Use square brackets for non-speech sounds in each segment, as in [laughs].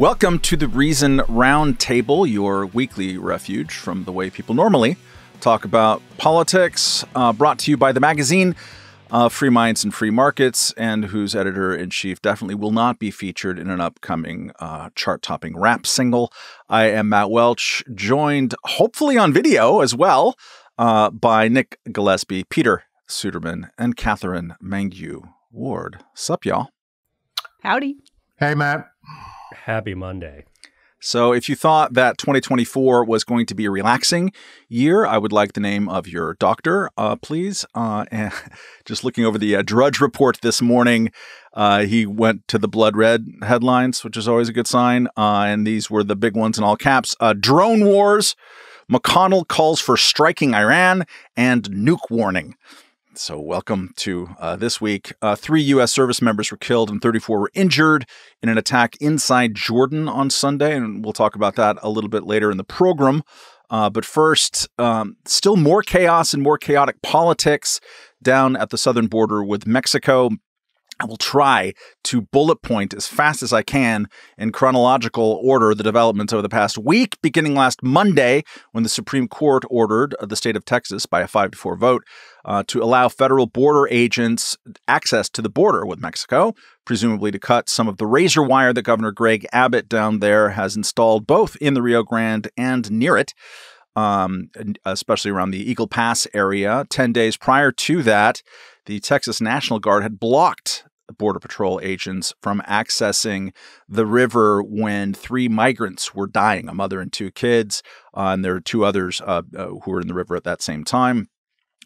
Welcome to the Reason Roundtable, your weekly refuge from the way people normally talk about politics, uh, brought to you by the magazine uh, Free Minds and Free Markets, and whose editor in chief definitely will not be featured in an upcoming uh, chart topping rap single. I am Matt Welch, joined hopefully on video as well uh, by Nick Gillespie, Peter Suderman, and Katherine Mangu Ward. Sup, y'all? Howdy. Hey, Matt. Happy Monday. So, if you thought that 2024 was going to be a relaxing year, I would like the name of your doctor, uh, please. Uh, [laughs] and just looking over the uh, Drudge report this morning, uh, he went to the blood red headlines, which is always a good sign. Uh, and these were the big ones in all caps uh, Drone Wars, McConnell calls for striking Iran, and nuke warning. So, welcome to uh, this week. Uh, three U.S. service members were killed and 34 were injured in an attack inside Jordan on Sunday. And we'll talk about that a little bit later in the program. Uh, but first, um, still more chaos and more chaotic politics down at the southern border with Mexico. I will try to bullet point as fast as I can in chronological order the developments over the past week, beginning last Monday when the Supreme Court ordered the state of Texas by a 5 to 4 vote uh, to allow federal border agents access to the border with Mexico, presumably to cut some of the razor wire that Governor Greg Abbott down there has installed both in the Rio Grande and near it. Um, especially around the Eagle Pass area. 10 days prior to that, the Texas National Guard had blocked Border Patrol agents from accessing the river when three migrants were dying a mother and two kids. Uh, and there are two others uh, uh, who were in the river at that same time.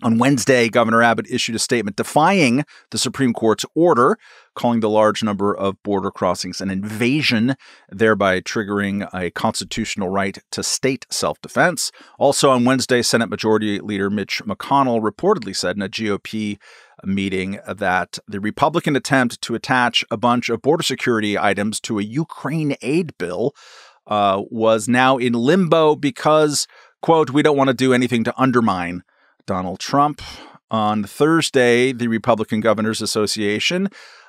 On Wednesday, Governor Abbott issued a statement defying the Supreme Court's order, calling the large number of border crossings an invasion, thereby triggering a constitutional right to state self defense. Also on Wednesday, Senate Majority Leader Mitch McConnell reportedly said in a GOP meeting that the Republican attempt to attach a bunch of border security items to a Ukraine aid bill uh, was now in limbo because, quote, we don't want to do anything to undermine Donald Trump. On Thursday, the Republican Governors Association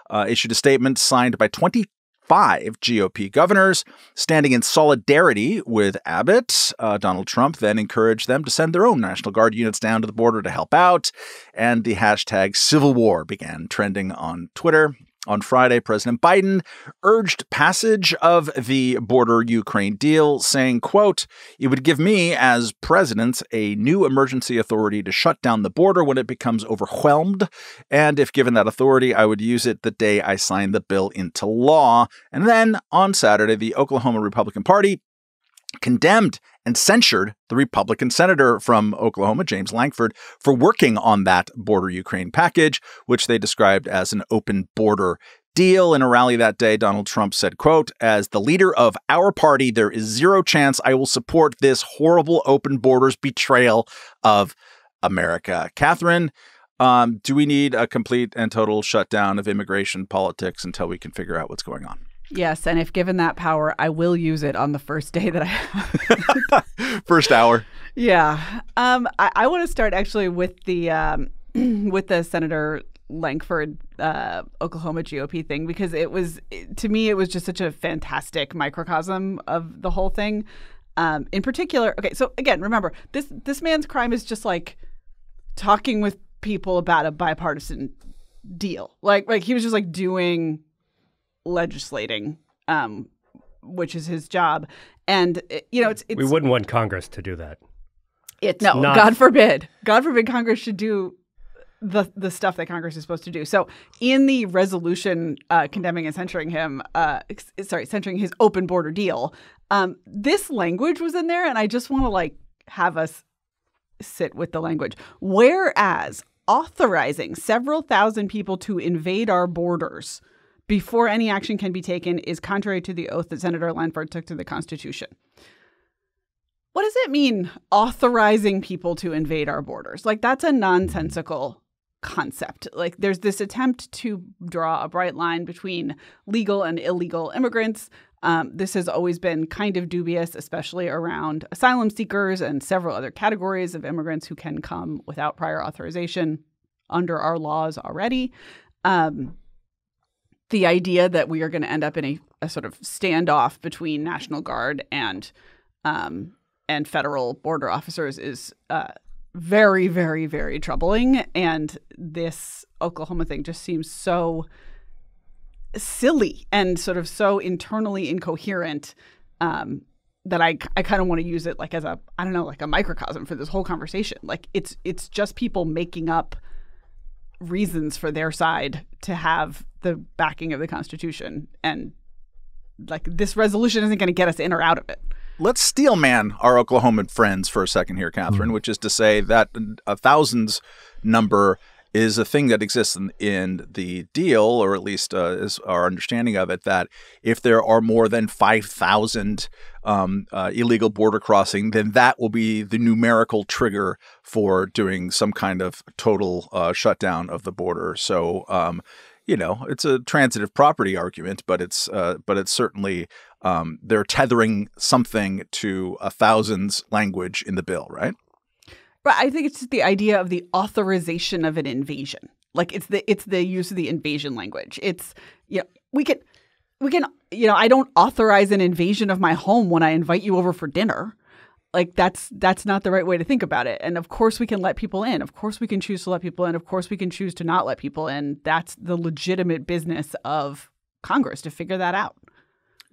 uh, issued a statement signed by 20 five GOP governors standing in solidarity with Abbott. Uh, Donald Trump then encouraged them to send their own National Guard units down to the border to help out, and the hashtag Civil War began trending on Twitter. On Friday, President Biden urged passage of the border Ukraine deal, saying, quote, it would give me as president a new emergency authority to shut down the border when it becomes overwhelmed. And if given that authority, I would use it the day I sign the bill into law. And then on Saturday, the Oklahoma Republican Party condemned and censured the Republican senator from Oklahoma, James Lankford, for working on that border Ukraine package, which they described as an open border deal. In a rally that day, Donald Trump said, quote, as the leader of our party, there is zero chance I will support this horrible open borders betrayal of America. Katherine, um, do we need a complete and total shutdown of immigration politics until we can figure out what's going on? Yes, and if given that power, I will use it on the first day that I have. [laughs] first hour. Yeah. Um, I, I want to start actually with the um, [clears throat] with the Senator Lankford uh, Oklahoma GOP thing because it was to me it was just such a fantastic microcosm of the whole thing. Um, in particular, okay, so again, remember this this man's crime is just like talking with people about a bipartisan deal. Like like he was just like doing legislating, um, which is his job. And you know, it's, it's we wouldn't want Congress to do that. It's no, not... God forbid. God forbid Congress should do the the stuff that Congress is supposed to do. So, in the resolution uh, condemning and censuring him, uh, sorry, censuring his open border deal, um, this language was in there, and I just want to like have us sit with the language. Whereas authorizing several thousand people to invade our borders before any action can be taken is contrary to the oath that Senator Lankford took to the Constitution. What does it mean authorizing people to invade our borders? Like, that's a nonsensical concept. Like, there's this attempt to draw a bright line between legal and illegal immigrants. Um, this has always been kind of dubious, especially around asylum seekers and several other categories of immigrants who can come without prior authorization under our laws already. Um, the idea that we are going to end up in a, a sort of standoff between National Guard and um, and federal border officers is uh, very, very, very troubling. And this Oklahoma thing just seems so silly and sort of so internally incoherent um, that I, I kind of want to use it like as a I don't know like a microcosm for this whole conversation. Like it's it's just people making up reasons for their side to have the backing of the Constitution and like this resolution isn't going to get us in or out of it let's steel man our Oklahoman friends for a second here, Katherine, mm-hmm. which is to say that a thousands number is a thing that exists in, in the deal, or at least uh, is our understanding of it, that if there are more than 5,000 um, uh, illegal border crossing, then that will be the numerical trigger for doing some kind of total uh, shutdown of the border. So, um, you know, it's a transitive property argument, but it's uh, but it's certainly um, they're tethering something to a thousands language in the bill, right? But I think it's just the idea of the authorization of an invasion. Like it's the it's the use of the invasion language. It's you know, we can we can you know, I don't authorize an invasion of my home when I invite you over for dinner. Like that's that's not the right way to think about it. And of course we can let people in. Of course we can choose to let people in. Of course we can choose to not let people in. That's the legitimate business of congress to figure that out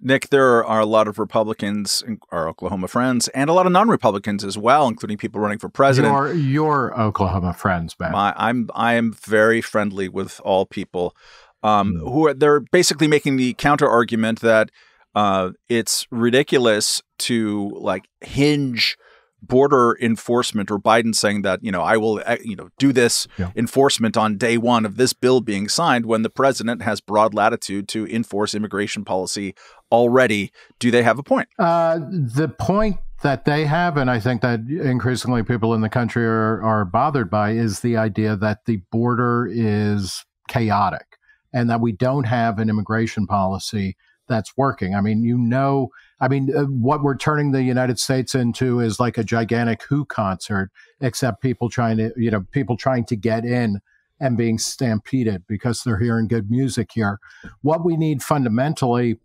Nick, there are a lot of Republicans, our Oklahoma friends, and a lot of non-Republicans as well, including people running for president. Your, your Oklahoma friends, man. My, I'm I am very friendly with all people um, mm. who are they're basically making the counter argument that uh, it's ridiculous to like hinge border enforcement or Biden saying that, you know, I will, uh, you know, do this yeah. enforcement on day one of this bill being signed when the president has broad latitude to enforce immigration policy already. Do they have a point? Uh, the point that they have, and I think that increasingly people in the country are, are bothered by, is the idea that the border is chaotic and that we don't have an immigration policy that's working. I mean, you know, I mean, uh, what we're turning the United States into is like a gigantic Who concert, except people trying to, you know, people trying to get in and being stampeded because they're hearing good music here. What we need fundamentally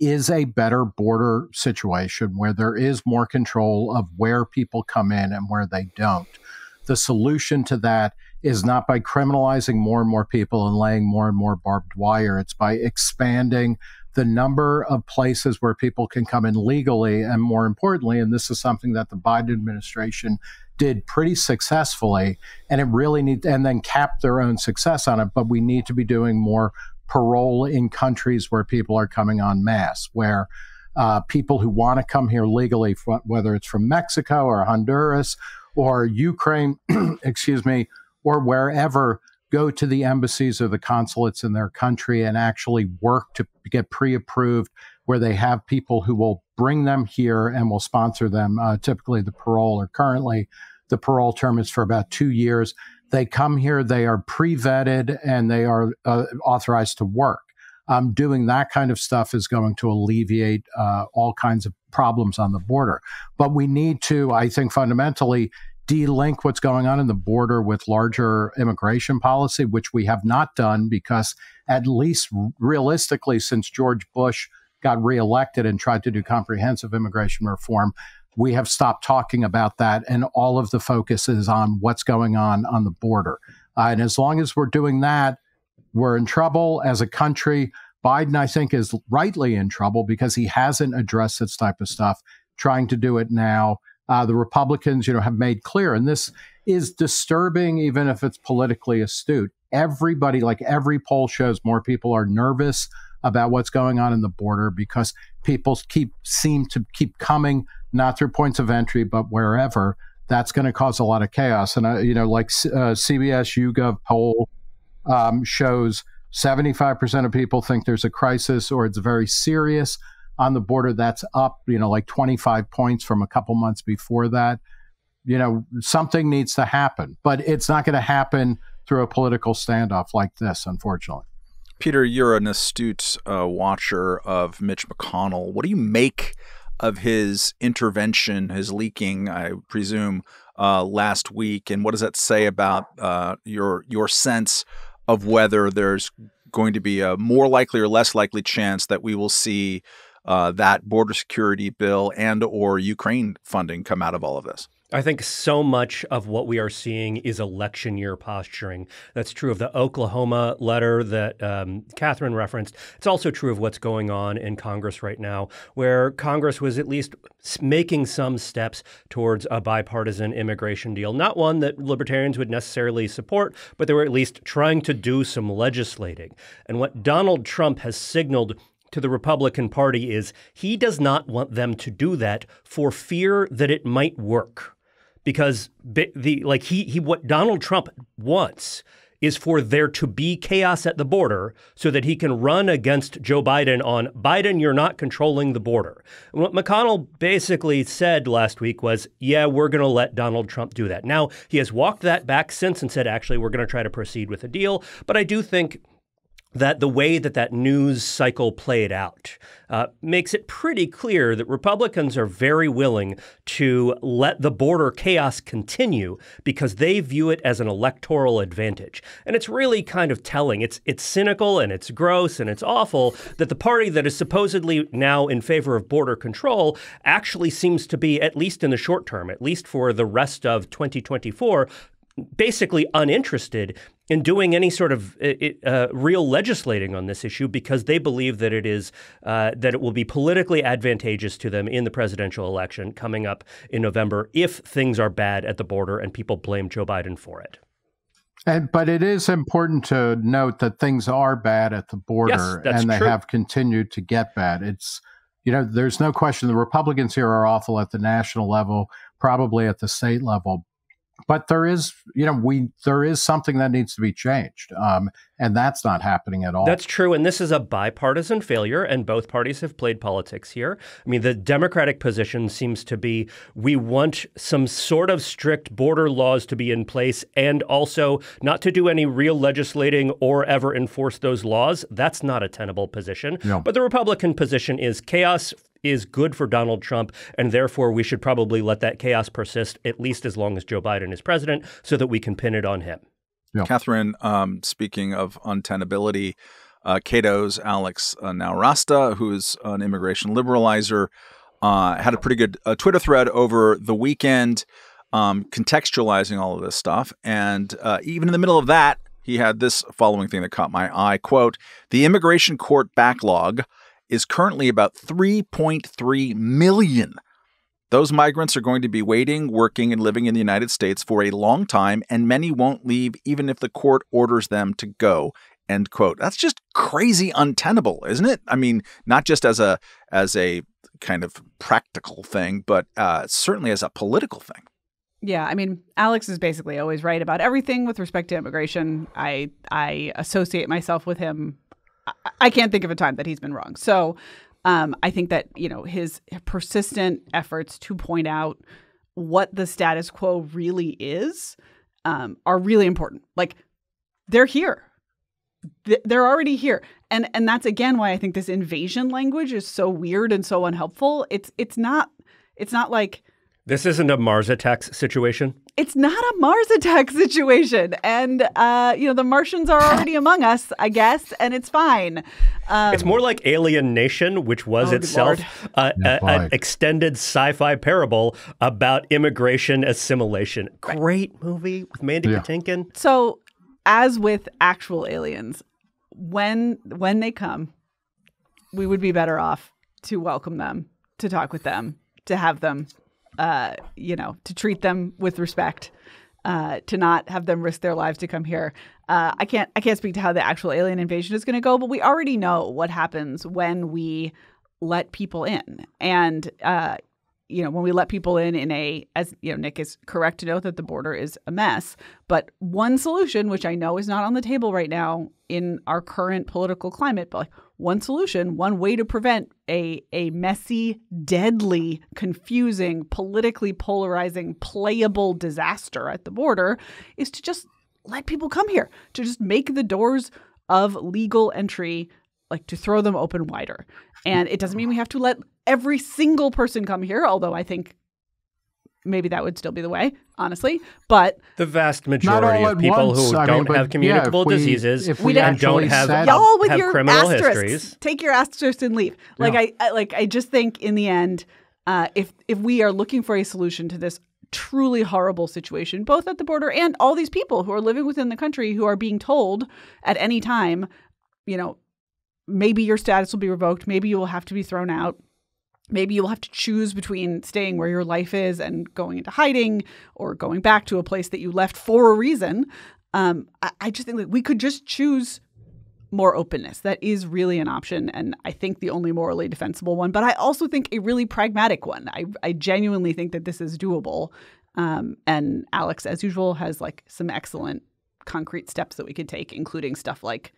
is a better border situation where there is more control of where people come in and where they don't. The solution to that is not by criminalizing more and more people and laying more and more barbed wire. It's by expanding the number of places where people can come in legally. And more importantly, and this is something that the Biden administration did pretty successfully, and it really needs, and then cap their own success on it. But we need to be doing more parole in countries where people are coming en masse, where uh, people who want to come here legally, whether it's from Mexico or Honduras or Ukraine, [clears throat] excuse me, or wherever, go to the embassies or the consulates in their country and actually work to get pre approved, where they have people who will bring them here and will sponsor them. Uh, typically, the parole or currently the parole term is for about two years. They come here, they are pre vetted, and they are uh, authorized to work. Um, doing that kind of stuff is going to alleviate uh, all kinds of problems on the border. But we need to, I think, fundamentally de-link what's going on in the border with larger immigration policy, which we have not done because, at least realistically, since George Bush got reelected and tried to do comprehensive immigration reform, we have stopped talking about that, and all of the focus is on what's going on on the border. Uh, and as long as we're doing that, we're in trouble as a country. Biden, I think, is rightly in trouble because he hasn't addressed this type of stuff. Trying to do it now uh, the Republicans, you know, have made clear, and this is disturbing, even if it's politically astute. Everybody, like every poll shows, more people are nervous about what's going on in the border because people keep seem to keep coming not through points of entry, but wherever. That's going to cause a lot of chaos. And uh, you know, like uh, CBS YouGov poll um, shows, seventy five percent of people think there's a crisis or it's very serious on the border that's up, you know, like 25 points from a couple months before that. You know, something needs to happen, but it's not going to happen through a political standoff like this, unfortunately. Peter, you're an astute uh, watcher of Mitch McConnell. What do you make of his intervention, his leaking, I presume, uh, last week, and what does that say about uh, your your sense of whether there's going to be a more likely or less likely chance that we will see uh, that border security bill and or Ukraine funding come out of all of this? I think so much of what we are seeing is election year posturing. That's true of the Oklahoma letter that um, Katherine referenced. It's also true of what's going on in Congress right now, where Congress was at least making some steps towards a bipartisan immigration deal. Not one that libertarians would necessarily support, but they were at least trying to do some legislating. And what Donald Trump has signaled to the Republican Party is he does not want them to do that for fear that it might work because the like he he what Donald Trump wants is for there to be chaos at the border so that he can run against Joe Biden on Biden, you're not controlling the border. What McConnell basically said last week was, yeah, we're going to let Donald Trump do that. Now, he has walked that back since and said, actually, we're going to try to proceed with a deal. But I do think that the way that that news cycle played out uh, makes it pretty clear that Republicans are very willing to let the border chaos continue because they view it as an electoral advantage. And it's really kind of telling. It's it's cynical and it's gross and it's awful that the party that is supposedly now in favor of border control actually seems to be at least in the short term, at least for the rest of 2024, basically uninterested in doing any sort of uh, real legislating on this issue because they believe that it is uh, that it will be politically advantageous to them in the presidential election coming up in November if things are bad at the border and people blame Joe Biden for it. And, but it is important to note that things are bad at the border yes, and they true. have continued to get bad. It's you know, there's no question the Republicans here are awful at the national level, probably at the state level, but there is, you know, we there is something that needs to be changed, um, and that's not happening at all. That's true, and this is a bipartisan failure, and both parties have played politics here. I mean, the Democratic position seems to be we want some sort of strict border laws to be in place, and also not to do any real legislating or ever enforce those laws. That's not a tenable position. No. But the Republican position is chaos is good for Donald Trump, and therefore we should probably let that chaos persist at least as long as Joe Biden is president so that we can pin it on him. Yeah. Katherine, um, speaking of untenability, uh, Cato's Alex uh, Nowrasteh, who's an immigration liberalizer, uh, had a pretty good uh, Twitter thread over the weekend um, contextualizing all of this stuff. And uh, even in the middle of that, he had this following thing that caught my eye quote the immigration court backlog is currently about 3.3 million. Those migrants are going to be waiting, working, and living in the United States for a long time, and many won't leave even if the court orders them to go. End quote. That's just crazy untenable, isn't it? I mean, not just as a as a kind of practical thing, but uh, certainly as a political thing. Yeah, I mean, Alex is basically always right about everything with respect to immigration. I I associate myself with him I can't think of a time that he's been wrong. So um, I think that you know his persistent efforts to point out what the status quo really is um, are really important. Like they're here, they're already here, and and that's again why I think this invasion language is so weird and so unhelpful. It's it's not it's not like this isn't a Mars attacks situation. It's not a Mars attack [laughs] situation, and uh, you know the Martians are already [laughs] among us, I guess, and it's fine. Um, it's more like Alien Nation, which was oh, itself uh, a, an extended sci-fi parable about immigration assimilation. Great movie with Mandy yeah. Patinkin. So, as with actual aliens, when when they come, we would be better off to welcome them, to talk with them, to have them uh, you know, to treat them with respect, uh, to not have them risk their lives to come here. Uh, I can't I can't speak to how the actual alien invasion is going to go, but we already know what happens when we let people in, and uh, you know when we let people in in a as you know Nick is correct to note that the border is a mess, but one solution, which I know is not on the table right now in our current political climate, but like one solution, one way to prevent a, a messy, deadly, confusing, politically polarizing, playable disaster at the border is to just let people come here, to just make the doors of legal entry like to throw them open wider. And it doesn't mean we have to let every single person come here, although I think maybe that would still be the way, honestly. But the vast majority of people once. who I don't mean, have communicable yeah, we, diseases if we and don't have y'all with have your criminal asterisks, histories, take your asterisks and leave. Like yeah. I, I, like I just think in the end, uh, if if we are looking for a solution to this truly horrible situation, both at the border and all these people who are living within the country who are being told at any time, you know, maybe your status will be revoked, maybe you will have to be thrown out maybe you'll have to choose between staying where your life is and going into hiding or going back to a place that you left for a reason. Um, I, I just think that we could just choose more openness. That is really an option, and I think the only morally defensible one. But I also think a really pragmatic one. I, I genuinely think that this is doable. Um, and Alex, as usual, has like some excellent concrete steps that we could take, including stuff like,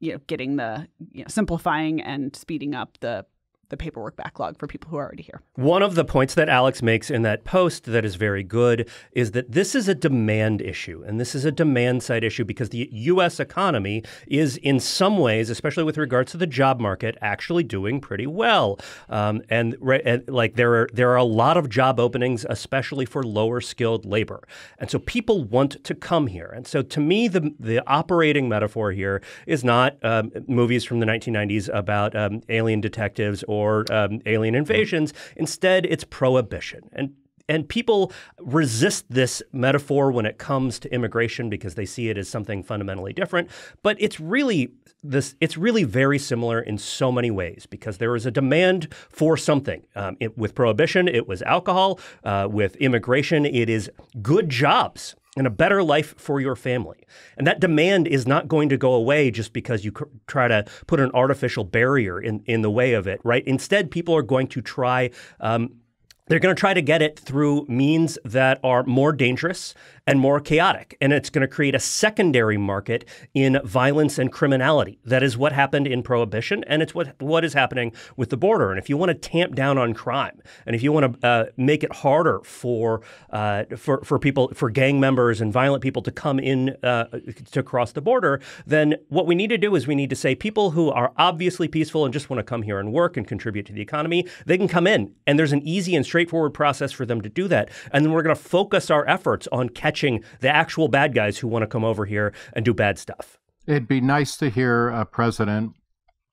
you know, getting the you know, simplifying and speeding up the the paperwork backlog for people who are already here. One of the points that Alex makes in that post that is very good is that this is a demand issue, and this is a demand side issue because the U.S. economy is, in some ways, especially with regards to the job market, actually doing pretty well. Um, and, and like there are there are a lot of job openings, especially for lower skilled labor, and so people want to come here. And so, to me, the the operating metaphor here is not um, movies from the 1990s about um, alien detectives or um, alien invasions. Instead, it's prohibition. And and people resist this metaphor when it comes to immigration because they see it as something fundamentally different but it's really this it's really very similar in so many ways because there is a demand for something um, it, with prohibition it was alcohol uh, with immigration it is good jobs and a better life for your family. And that demand is not going to go away just because you try to put an artificial barrier in, in the way of it, right? Instead, people are going to try. Um, they're going to try to get it through means that are more dangerous and more chaotic. And it's going to create a secondary market in violence and criminality. That is what happened in Prohibition, and it's what, what is happening with the border. And if you want to tamp down on crime, and if you want to uh, make it harder for, uh, for, for people, for gang members and violent people to come in uh, to cross the border, then what we need to do is we need to say people who are obviously peaceful and just want to come here and work and contribute to the economy, they can come in. And there's an easy and straightforward process for them to do that. And then we're going to focus our efforts on catching catching the actual bad guys who want to come over here and do bad stuff. It'd be nice to hear a president,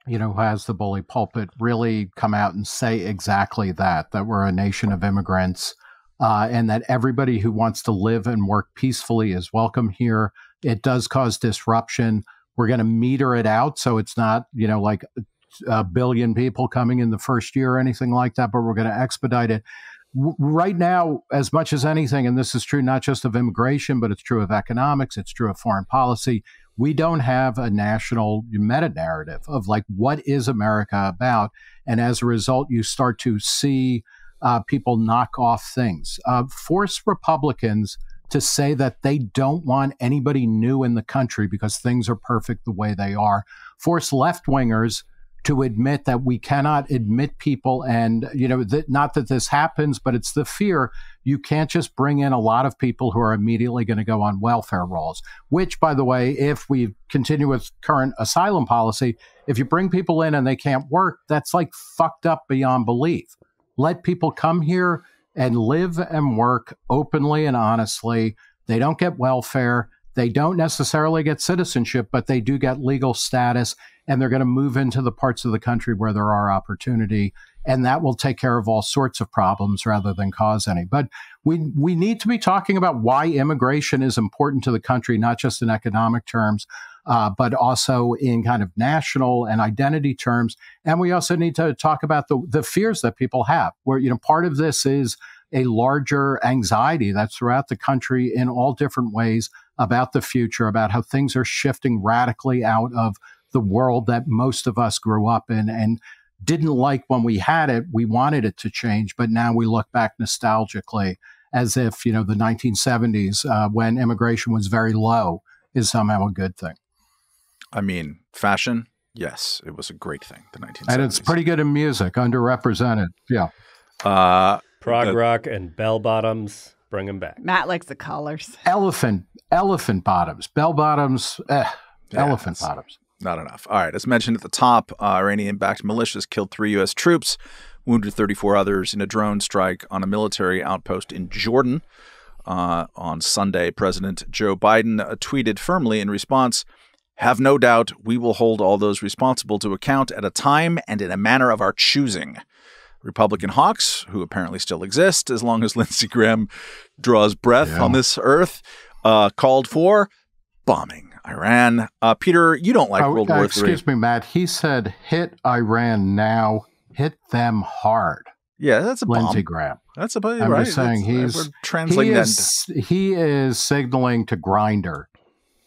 you know, who has the bully pulpit really come out and say exactly that, that we're a nation of immigrants. Uh, and that everybody who wants to live and work peacefully is welcome here. It does cause disruption. We're going to meter it out so it's not, you know, like a billion people coming in the first year or anything like that, but we're going to expedite it right now, as much as anything, and this is true not just of immigration, but it's true of economics, it's true of foreign policy, we don't have a national meta narrative of like, what is America about? And as a result, you start to see uh, people knock off things. Uh, force Republicans to say that they don't want anybody new in the country because things are perfect the way they are. Force left wingers to admit that we cannot admit people and you know that not that this happens but it's the fear. You can't just bring in a lot of people who are immediately going to go on welfare rolls which by the way if we continue with current asylum policy if you bring people in and they can't work that's like fucked up beyond belief. Let people come here and live and work openly and honestly. They don't get welfare. They don't necessarily get citizenship, but they do get legal status and they're going to move into the parts of the country where there are opportunity and that will take care of all sorts of problems rather than cause any. But we we need to be talking about why immigration is important to the country not just in economic terms uh, but also in kind of national and identity terms. And we also need to talk about the the fears that people have where you know part of this is a larger anxiety that's throughout the country in all different ways about the future about how things are shifting radically out of the world that most of us grew up in and didn't like when we had it. We wanted it to change, but now we look back nostalgically as if, you know, the 1970s, uh, when immigration was very low, is somehow a good thing. I mean, fashion, yes, it was a great thing, the 1970s. And it's pretty good in music, underrepresented. Yeah. Uh, Prog uh, rock and bell bottoms, bring them back. Matt likes the collars. Elephant, elephant bottoms, bell bottoms, eh, yeah, elephant bottoms. Not enough. All right. As mentioned at the top, uh, Iranian backed militias killed three U.S. troops wounded 34 others in a drone strike on a military outpost in Jordan. Uh, on Sunday, President Joe Biden uh, tweeted firmly in response Have no doubt we will hold all those responsible to account at a time and in a manner of our choosing. Republican hawks, who apparently still exist as long as [laughs] Lindsey Graham draws breath yeah. on this earth, uh, called for bombing Iran. Uh, Peter, you don't like oh, World uh, War III. Excuse me, Matt. He said, hit Iran now, hit them hard. Yeah, that's a Lindsey bomb. Graham. That's about I'm right. just saying that's, he's translating he is, that. He is signaling to Grindr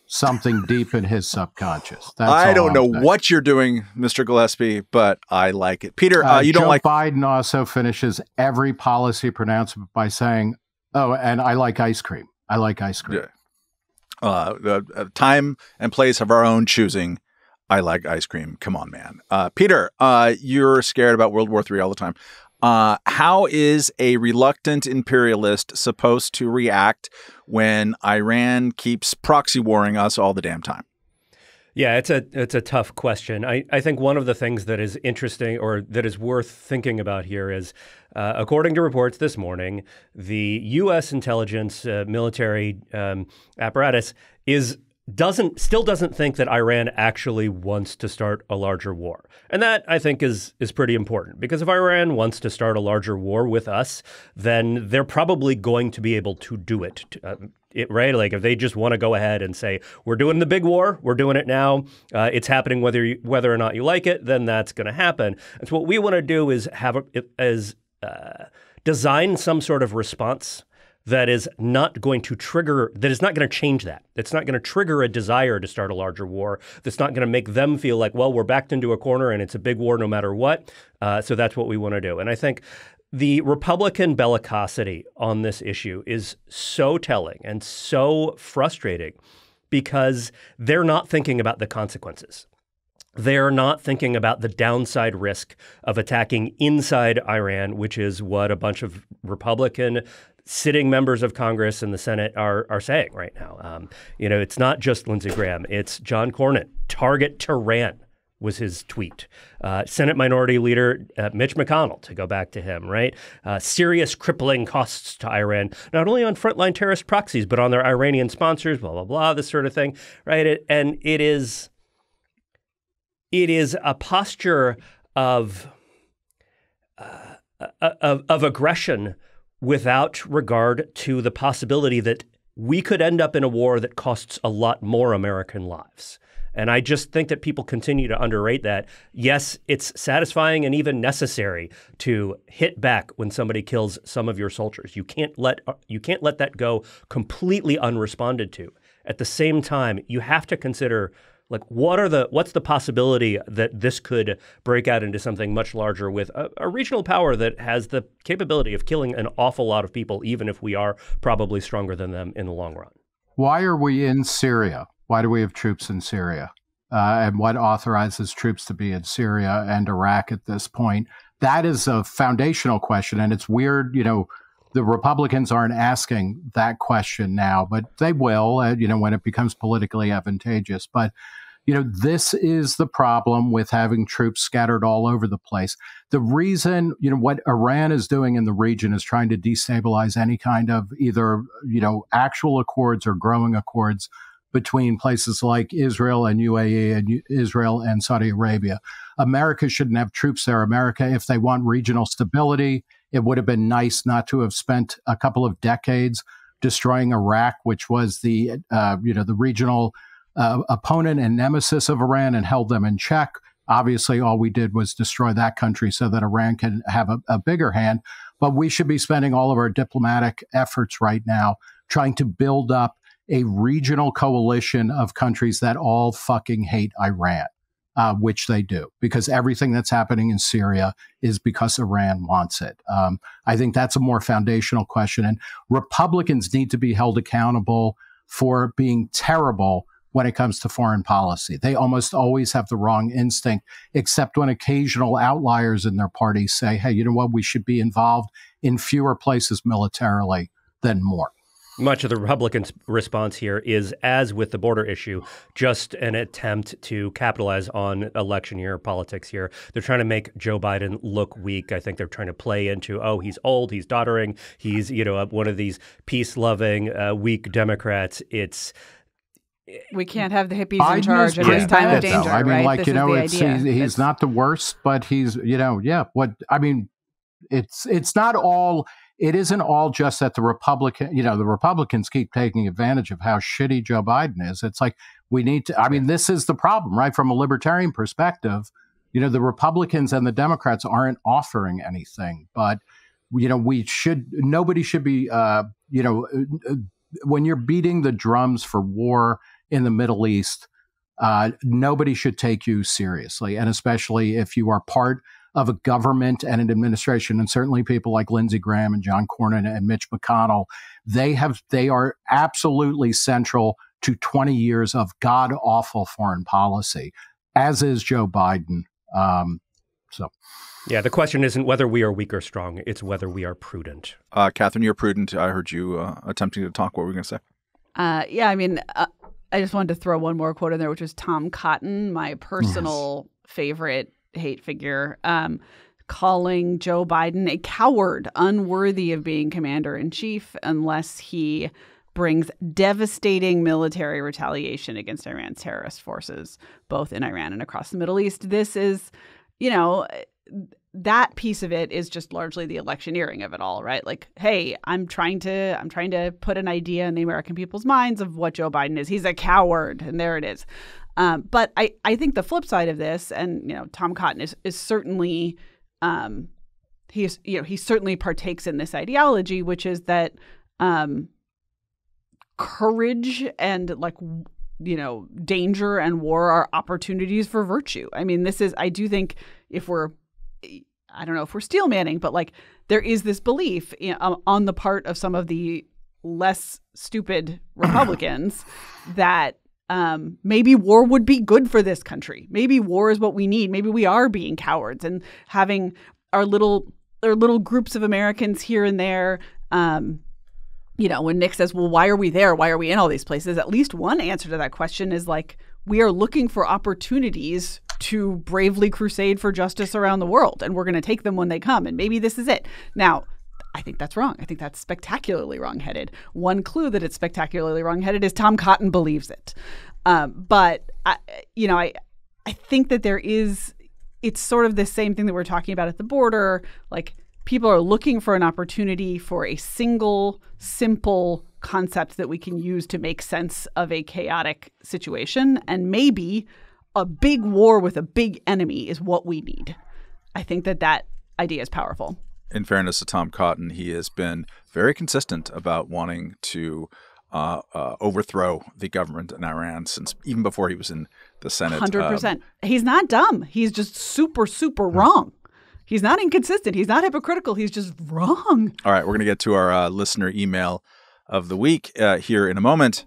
something [laughs] deep in his subconscious. That's I don't I'm know what you're doing, Mr. Gillespie, but I like it. Peter, uh, uh, you Joe don't like Biden also finishes every policy pronouncement by saying, "Oh, and I like ice cream. I like ice cream." Yeah. Uh, uh, time and place of our own choosing. I like ice cream. Come on, man. Uh, Peter, uh, you're scared about World War III all the time. Uh, how is a reluctant imperialist supposed to react when Iran keeps proxy warring us all the damn time? Yeah, it's a it's a tough question. I, I think one of the things that is interesting or that is worth thinking about here is, uh, according to reports this morning, the U.S. intelligence uh, military um, apparatus is doesn't still doesn't think that Iran actually wants to start a larger war. And that I think is is pretty important because if Iran wants to start a larger war with us, then they're probably going to be able to do it. Uh, it, right? Like if they just want to go ahead and say we're doing the big war, we're doing it now. Uh, it's happening whether you, whether or not you like it, then that's going to happen. And so what we want to do is have a, is uh, design some sort of response that is not going to trigger, that is not going to change that. It's not going to trigger a desire to start a larger war. That's not going to make them feel like, well, we're backed into a corner and it's a big war no matter what. Uh, so that's what we want to do. And I think the Republican bellicosity on this issue is so telling and so frustrating because they're not thinking about the consequences. They're not thinking about the downside risk of attacking inside Iran, which is what a bunch of Republican sitting members of Congress and the Senate are are saying right now. Um, you know, it's not just Lindsey Graham; it's John Cornyn. Target Tehran was his tweet. Uh, Senate Minority Leader uh, Mitch McConnell, to go back to him, right? Uh, serious crippling costs to Iran, not only on frontline terrorist proxies, but on their Iranian sponsors, blah blah blah, this sort of thing, right? It, and it is, it is a posture of. Uh, uh, uh, of, of aggression without regard to the possibility that we could end up in a war that costs a lot more American lives. And I just think that people continue to underrate that. Yes, it's satisfying and even necessary to hit back when somebody kills some of your soldiers. You can't let uh, you can't let that go completely unresponded to. At the same time, you have to consider like what are the what's the possibility that this could break out into something much larger with a, a, regional power that has the capability of killing an awful lot of people even if we are probably stronger than them in the long run? Why are we in syria? Why do we have troops in syria? Uh, and what authorizes troops to be in syria and iraq at this point? That is a foundational question and it's weird you know the Republicans aren't asking that question now, but they will, uh, you know, when it becomes politically advantageous. But you know, this is the problem with having troops scattered all over the place. The reason, you know, what Iran is doing in the region is trying to destabilize any kind of either, you know, actual accords or growing accords between places like Israel and UAE and Israel and Saudi Arabia. America shouldn't have troops there. America, if they want regional stability, it would have been nice not to have spent a couple of decades destroying Iraq, which was the uh, you know the regional uh, opponent and nemesis of Iran, and held them in check. Obviously, all we did was destroy that country so that Iran can have a, a bigger hand. But we should be spending all of our diplomatic efforts right now trying to build up a regional coalition of countries that all fucking hate Iran uh, which they do, because everything that's happening in Syria is because Iran wants it. Um, I think that's a more foundational question. And Republicans need to be held accountable for being terrible when it comes to foreign policy. They almost always have the wrong instinct, except when occasional outliers in their party say, hey, you know what, we should be involved in fewer places militarily than more. Much of the Republicans' response here is, as with the border issue, just an attempt to capitalize on election year politics here. They're trying to make Joe Biden look weak. I think they're trying to play into, oh, he's old, he's doddering, he's, you know, one of these peace loving, uh, weak Democrats. It's we can't have the hippies Biden in charge in this time of danger. I mean, right? like this you know, it's, he's, he's not the worst, but he's you know, yeah. What I mean, it's it's not all. It isn't all just that the Republican, you know, the Republicans keep taking advantage of how shitty Joe Biden is. It's like we need to. I mean, this is the problem, right? From a libertarian perspective, you know, the Republicans and the Democrats aren't offering anything, but you know, we should. Nobody should be, uh, you know, uh, uh, when you're beating the drums for war in the Middle East, uh, nobody should take you seriously. And especially if you are part of a government and an administration, and certainly people like Lindsey Graham and John Cornyn and Mitch McConnell, they have they are absolutely central to 20 years of god awful foreign policy, as is Joe Biden. Um, so. Yeah, the question isn't whether we are weak or strong; it's whether we are prudent. Uh, Katherine, you're prudent. I heard you uh, attempting to talk. What were we going to say? Uh, yeah, I mean, uh, I just wanted to throw one more quote in there, which was Tom Cotton, my personal yes. favorite hate figure, um, calling Joe Biden a coward, unworthy of being commander in chief, unless he brings devastating military retaliation against Iran's terrorist forces, both in Iran and across the Middle East. This is, you know, that piece of it is just largely the electioneering of it all, right? Like, hey, I'm trying to I'm trying to put an idea in the American people's minds of what Joe Biden is. He's a coward, and there it is. Um, but I, I think the flip side of this, and you know, Tom Cotton is is certainly um, he's you know he certainly partakes in this ideology, which is that um, courage and like you know danger and war are opportunities for virtue. I mean, this is I do think if we're I don't know if we're steel manning, but like there is this belief you know, on the part of some of the less stupid [coughs] Republicans that um, maybe war would be good for this country. Maybe war is what we need. Maybe we are being cowards and having our little our little groups of Americans here and there. Um, you know, when Nick says, "Well, why are we there? Why are we in all these places?" At least one answer to that question is like we are looking for opportunities to bravely crusade for justice around the world, and we're going to take them when they come. And maybe this is it. Now, I think that's wrong. I think that's spectacularly wrongheaded. One clue that it's spectacularly wrongheaded is Tom Cotton believes it. Um, but I, you know, I I think that there is. It's sort of the same thing that we're talking about at the border. Like people are looking for an opportunity for a single, simple concept that we can use to make sense of a chaotic situation, and maybe a big war with a big enemy is what we need. I think that that idea is powerful. In fairness to Tom Cotton, he has been very consistent about wanting to uh, uh, overthrow the government in Iran since even before he was in the Senate. Hundred um, percent. He's not dumb. He's just super, super wrong. He's not inconsistent. He's not hypocritical. He's just wrong. All right, we're going to get to our uh, listener email of the week uh, here in a moment.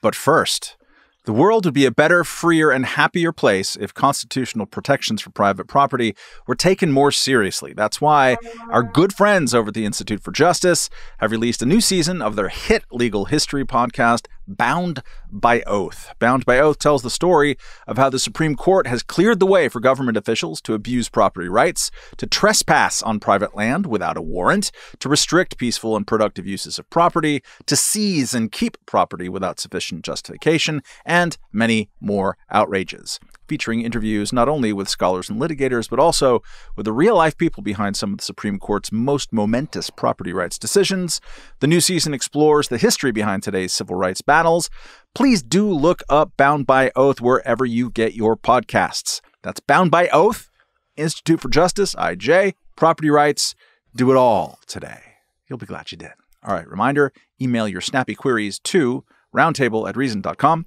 But first, the world would be a better, freer, and happier place if constitutional protections for private property were taken more seriously. That's why our good friends over at the Institute for Justice have released a new season of their hit legal history podcast, Bound by Oath. Bound by Oath tells the story of how the Supreme Court has cleared the way for government officials to abuse property rights, to trespass on private land without a warrant, to restrict peaceful and productive uses of property, to seize and keep property without sufficient justification, and many more outrages featuring interviews not only with scholars and litigators, but also with the real life people behind some of the Supreme Court's most momentous property rights decisions. The new season explores the history behind today's civil rights battles. Please do look up Bound by Oath wherever you get your podcasts. That's Bound by Oath, Institute for Justice, IJ, property rights. Do it all today. You'll be glad you did. All right, reminder email your snappy queries to roundtable at reason.com.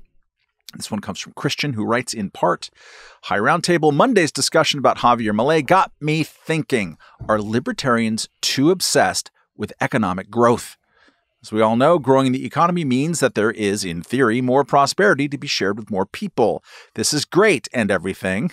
This one comes from Christian, who writes in part Hi Roundtable, Monday's discussion about Javier Milei got me thinking Are libertarians too obsessed with economic growth? As we all know, growing the economy means that there is, in theory, more prosperity to be shared with more people. This is great and everything.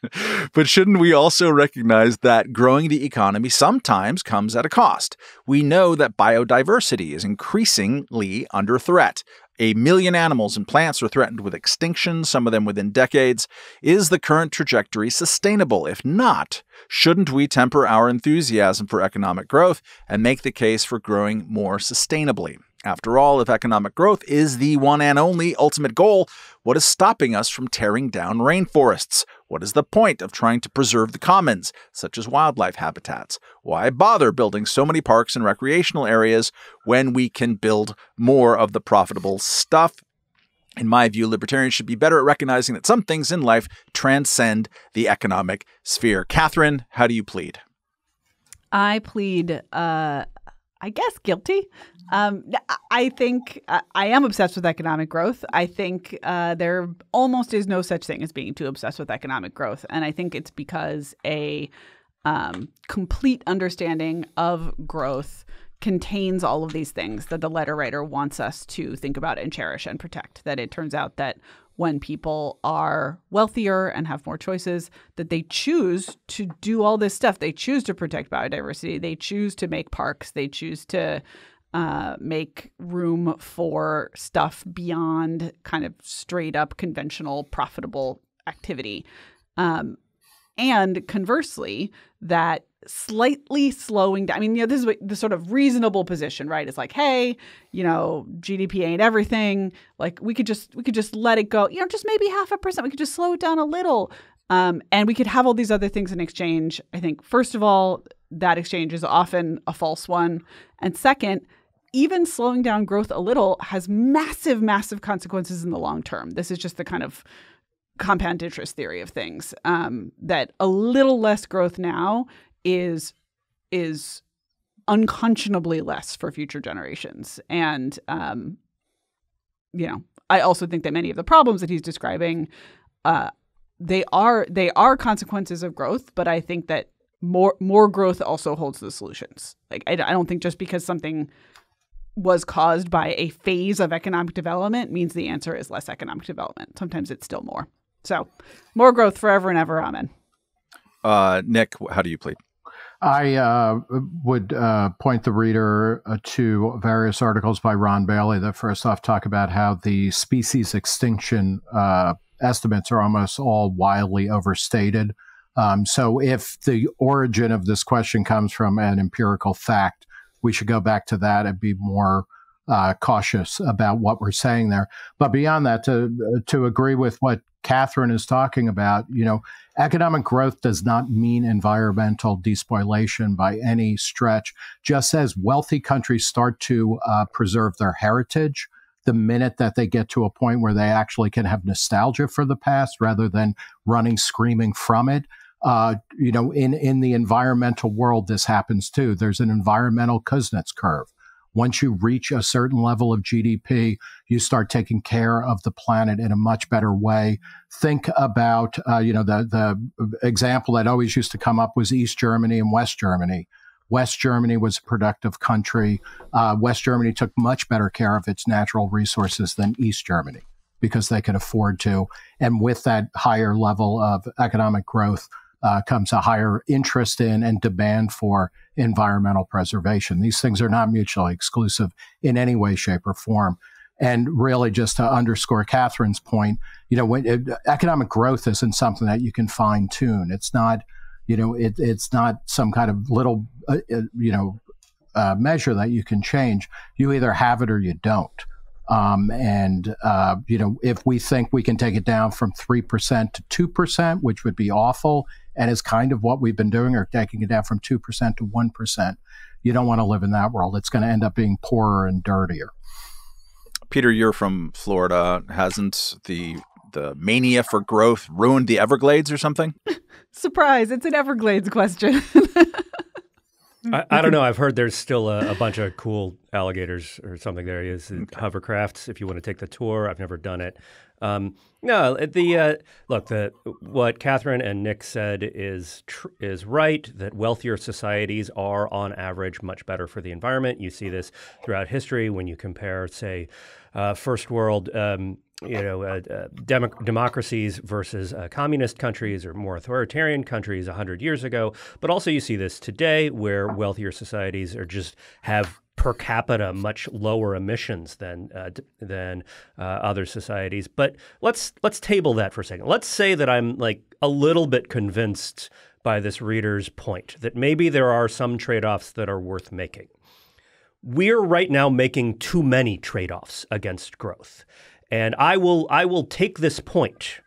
[laughs] but shouldn't we also recognize that growing the economy sometimes comes at a cost? We know that biodiversity is increasingly under threat. A million animals and plants are threatened with extinction, some of them within decades. Is the current trajectory sustainable? If not, shouldn't we temper our enthusiasm for economic growth and make the case for growing more sustainably? After all, if economic growth is the one and only ultimate goal, what is stopping us from tearing down rainforests? What is the point of trying to preserve the commons, such as wildlife habitats? Why bother building so many parks and recreational areas when we can build more of the profitable stuff? In my view, libertarians should be better at recognizing that some things in life transcend the economic sphere. Katherine, how do you plead? I plead, uh, I guess, guilty. Um, I think uh, I am obsessed with economic growth. I think uh, there almost is no such thing as being too obsessed with economic growth. And I think it's because a um, complete understanding of growth contains all of these things that the letter writer wants us to think about and cherish and protect. That it turns out that when people are wealthier and have more choices, that they choose to do all this stuff. They choose to protect biodiversity. They choose to make parks. They choose to uh, make room for stuff beyond kind of straight up conventional profitable activity. Um, and conversely, that slightly slowing down. I mean, you know, this is what the sort of reasonable position, right? It's like, hey, you know, GDP ain't everything. Like we could just we could just let it go. You know, just maybe half a percent. We could just slow it down a little. Um, and we could have all these other things in exchange. I think, first of all, that exchange is often a false one. And second, even slowing down growth a little has massive, massive consequences in the long term. This is just the kind of compound interest theory of things um, that a little less growth now is is unconscionably less for future generations. And um, you know, I also think that many of the problems that he's describing, uh, they are they are consequences of growth. But I think that more more growth also holds the solutions. Like I, I don't think just because something was caused by a phase of economic development means the answer is less economic development. Sometimes it's still more. So, more growth forever and ever. Amen. Uh, Nick, how do you plead? I uh, would uh, point the reader uh, to various articles by Ron Bailey that first off talk about how the species extinction uh, estimates are almost all wildly overstated. Um, so, if the origin of this question comes from an empirical fact, we should go back to that and be more uh, cautious about what we're saying there. But beyond that, to to agree with what Katherine is talking about, you know, economic growth does not mean environmental despoilation by any stretch. Just as wealthy countries start to uh, preserve their heritage, the minute that they get to a point where they actually can have nostalgia for the past rather than running screaming from it, uh, you know, in, in the environmental world, this happens too. There's an environmental Kuznets curve. Once you reach a certain level of GDP, you start taking care of the planet in a much better way. Think about, uh, you know, the, the example that always used to come up was East Germany and West Germany. West Germany was a productive country. Uh, West Germany took much better care of its natural resources than East Germany because they could afford to. And with that higher level of economic growth, uh, comes a higher interest in and demand for environmental preservation. These things are not mutually exclusive in any way, shape, or form. And really, just to underscore Katherine's point, you know, when it, economic growth isn't something that you can fine tune. It's not, you know, it, it's not some kind of little, uh, uh, you know, uh, measure that you can change. You either have it or you don't. Um, and, uh, you know, if we think we can take it down from 3% to 2%, which would be awful, and is kind of what we've been doing, or taking it down from 2% to 1%, you don't want to live in that world. It's going to end up being poorer and dirtier. Peter, you're from Florida. Hasn't the the mania for growth ruined the Everglades or something? [laughs] Surprise! It's an Everglades question. [laughs] I, I, don't know. I've heard there's still a, a, bunch of cool alligators or something there. Is okay. hovercrafts if you want to take the tour. I've never done it. Um, no, the uh, look, the what Katherine and Nick said is tr- is right. That wealthier societies are, on average, much better for the environment. You see this throughout history when you compare, say, uh, first world. Um, you know, uh, uh, dem- democracies versus uh, communist countries or more authoritarian countries 100 years ago. But also, you see this today where wealthier societies are just have per capita much lower emissions than uh, than uh, other societies. But let's let's table that for a second. Let's say that I'm like a little bit convinced by this reader's point that maybe there are some trade-offs that are worth making. We're right now making too many trade-offs against growth. And I will I will take this point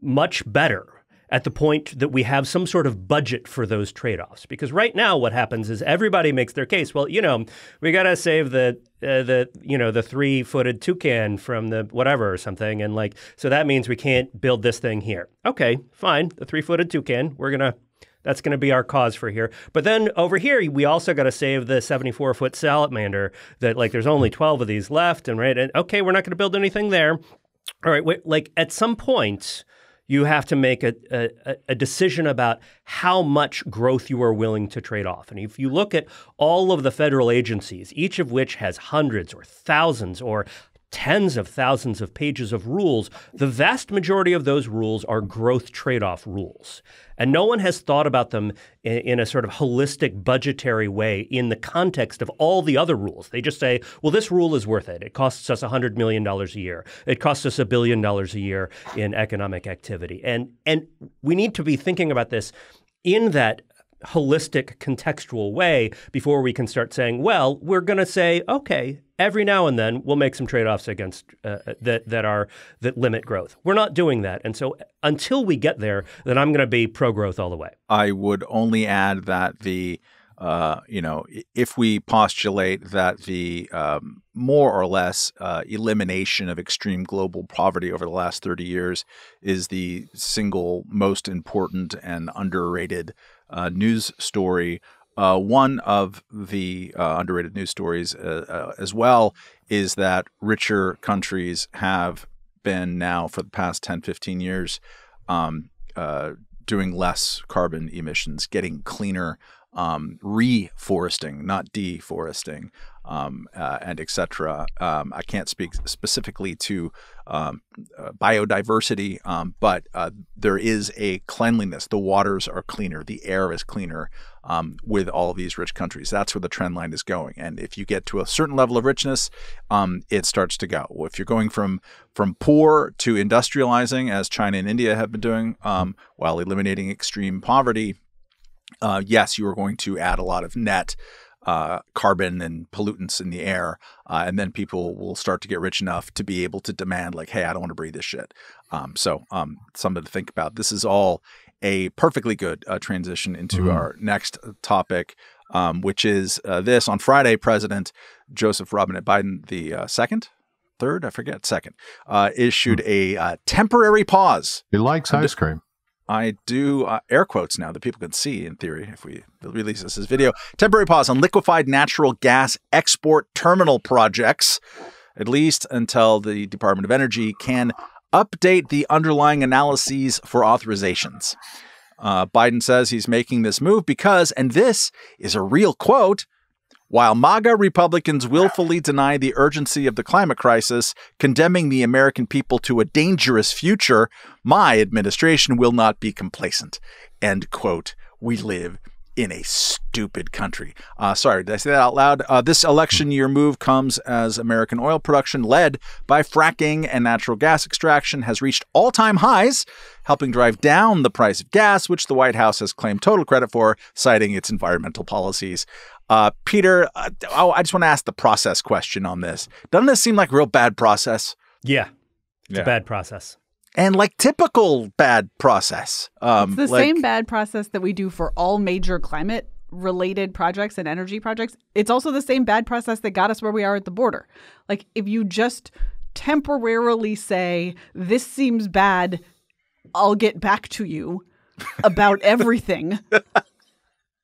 much better at the point that we have some sort of budget for those trade-offs. Because right now, what happens is everybody makes their case. Well, you know, we got to save the uh, the you know the three-footed toucan from the whatever or something, and like so that means we can't build this thing here. Okay, fine, the three-footed toucan. We're gonna that's going to be our cause for here. But then over here, we also got to save the 74 foot salamander that, like, there's only 12 of these left. And right, and okay, we're not going to build anything there. All right, wait, like, at some point, you have to make a, a, a, decision about how much growth you are willing to trade off. And if you look at all of the federal agencies, each of which has hundreds or thousands or tens of thousands of pages of rules, the vast majority of those rules are growth trade off rules. And no one has thought about them in, in, a sort of holistic budgetary way in the context of all the other rules. They just say, well, this rule is worth it. It costs us $100 million a year. It costs us a billion dollars a year in economic activity. And, and we need to be thinking about this in that holistic contextual way before we can start saying, well, we're going to say, okay, every now and then we'll make some trade-offs against uh, uh, that that are that limit growth. We're not doing that, and so until we get there, then I'm going to be pro-growth all the way. I would only add that the uh, you know, if we postulate that the um, more or less uh, elimination of extreme global poverty over the last 30 years is the single most important and underrated uh, news story. Uh, one of the uh, underrated news stories uh, uh, as well is that richer countries have been now for the past 10, 15 years um, doing less carbon emissions, getting cleaner, um, reforesting, not deforesting um, uh, and etc. Um, I can't speak specifically to um, uh, biodiversity, um, but uh, there is a cleanliness. The waters are cleaner, the air is cleaner um, with all these rich countries. That's where the trend line is going. And if you get to a certain level of richness, it starts to go. If you're going from from poor to industrializing, as China and India have been doing, while eliminating extreme poverty, uh, yes, you are going to add a lot of net uh, carbon and pollutants in the air, uh, and then people will start to get rich enough to be able to demand, like, "Hey, I don't want to breathe this shit." Um, so, um, something to think about. This is all a perfectly good uh, transition into mm-hmm. our next topic, um, which is uh, this. On Friday, President Joseph Robinette Biden, the uh, second, third, I forget, second, uh, issued mm-hmm. a temporary pause. He likes ice cream. I do uh, air quotes now that people can see in theory if we release this as video. Temporary pause on liquefied natural gas export terminal projects, at least until the Department of Energy can update the underlying analyses for authorizations. Uh, Biden says he's making this move because, and this is a real quote, while MAGA Republicans willfully deny the urgency of the climate crisis, condemning the American people to a dangerous future, my administration will not be complacent. End quote. We live in a stupid country. Uh, sorry, did I say that out loud? Uh, this election year move comes as American oil production, led by fracking and natural gas extraction, has reached all time highs, helping drive down the price of gas, which the White House has claimed total credit for, citing its environmental policies. Uh, Peter, uh, oh, I just want to ask the process question on this. Doesn't this seem like real bad process? Yeah, it's yeah. a bad process. And like typical bad process. Um, it's the like, same bad process that we do for all major climate related projects and energy projects. It's also the same bad process that got us where we are at the border. Like if you just temporarily say, this seems bad, I'll get back to you about [laughs] everything.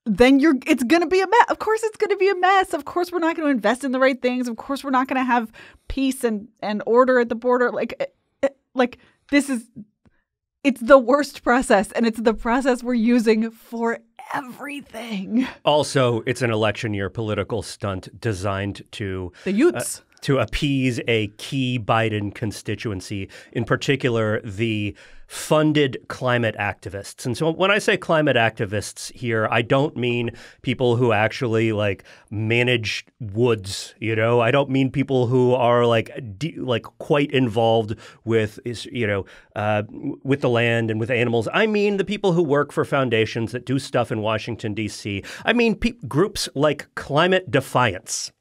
Then you're it's going to be a mess. Of course it's going to be a mess. Of course we're not going to invest in the right things. Of course we're not going to have peace and and order at the border like eh, eh, like this is it's the worst process and it's the process we're using for everything. Also, it's an election year political stunt designed to the youths. Uh, to appease a key Biden constituency, in particular the funded climate activists. And so when I say climate activists here, I don't mean people who actually like manage woods, you know? I don't mean people who are like like quite involved with is you know, uh, with the land and with animals. I mean the people who work for foundations that do stuff in Washington D.C. I mean groups like Climate Defiance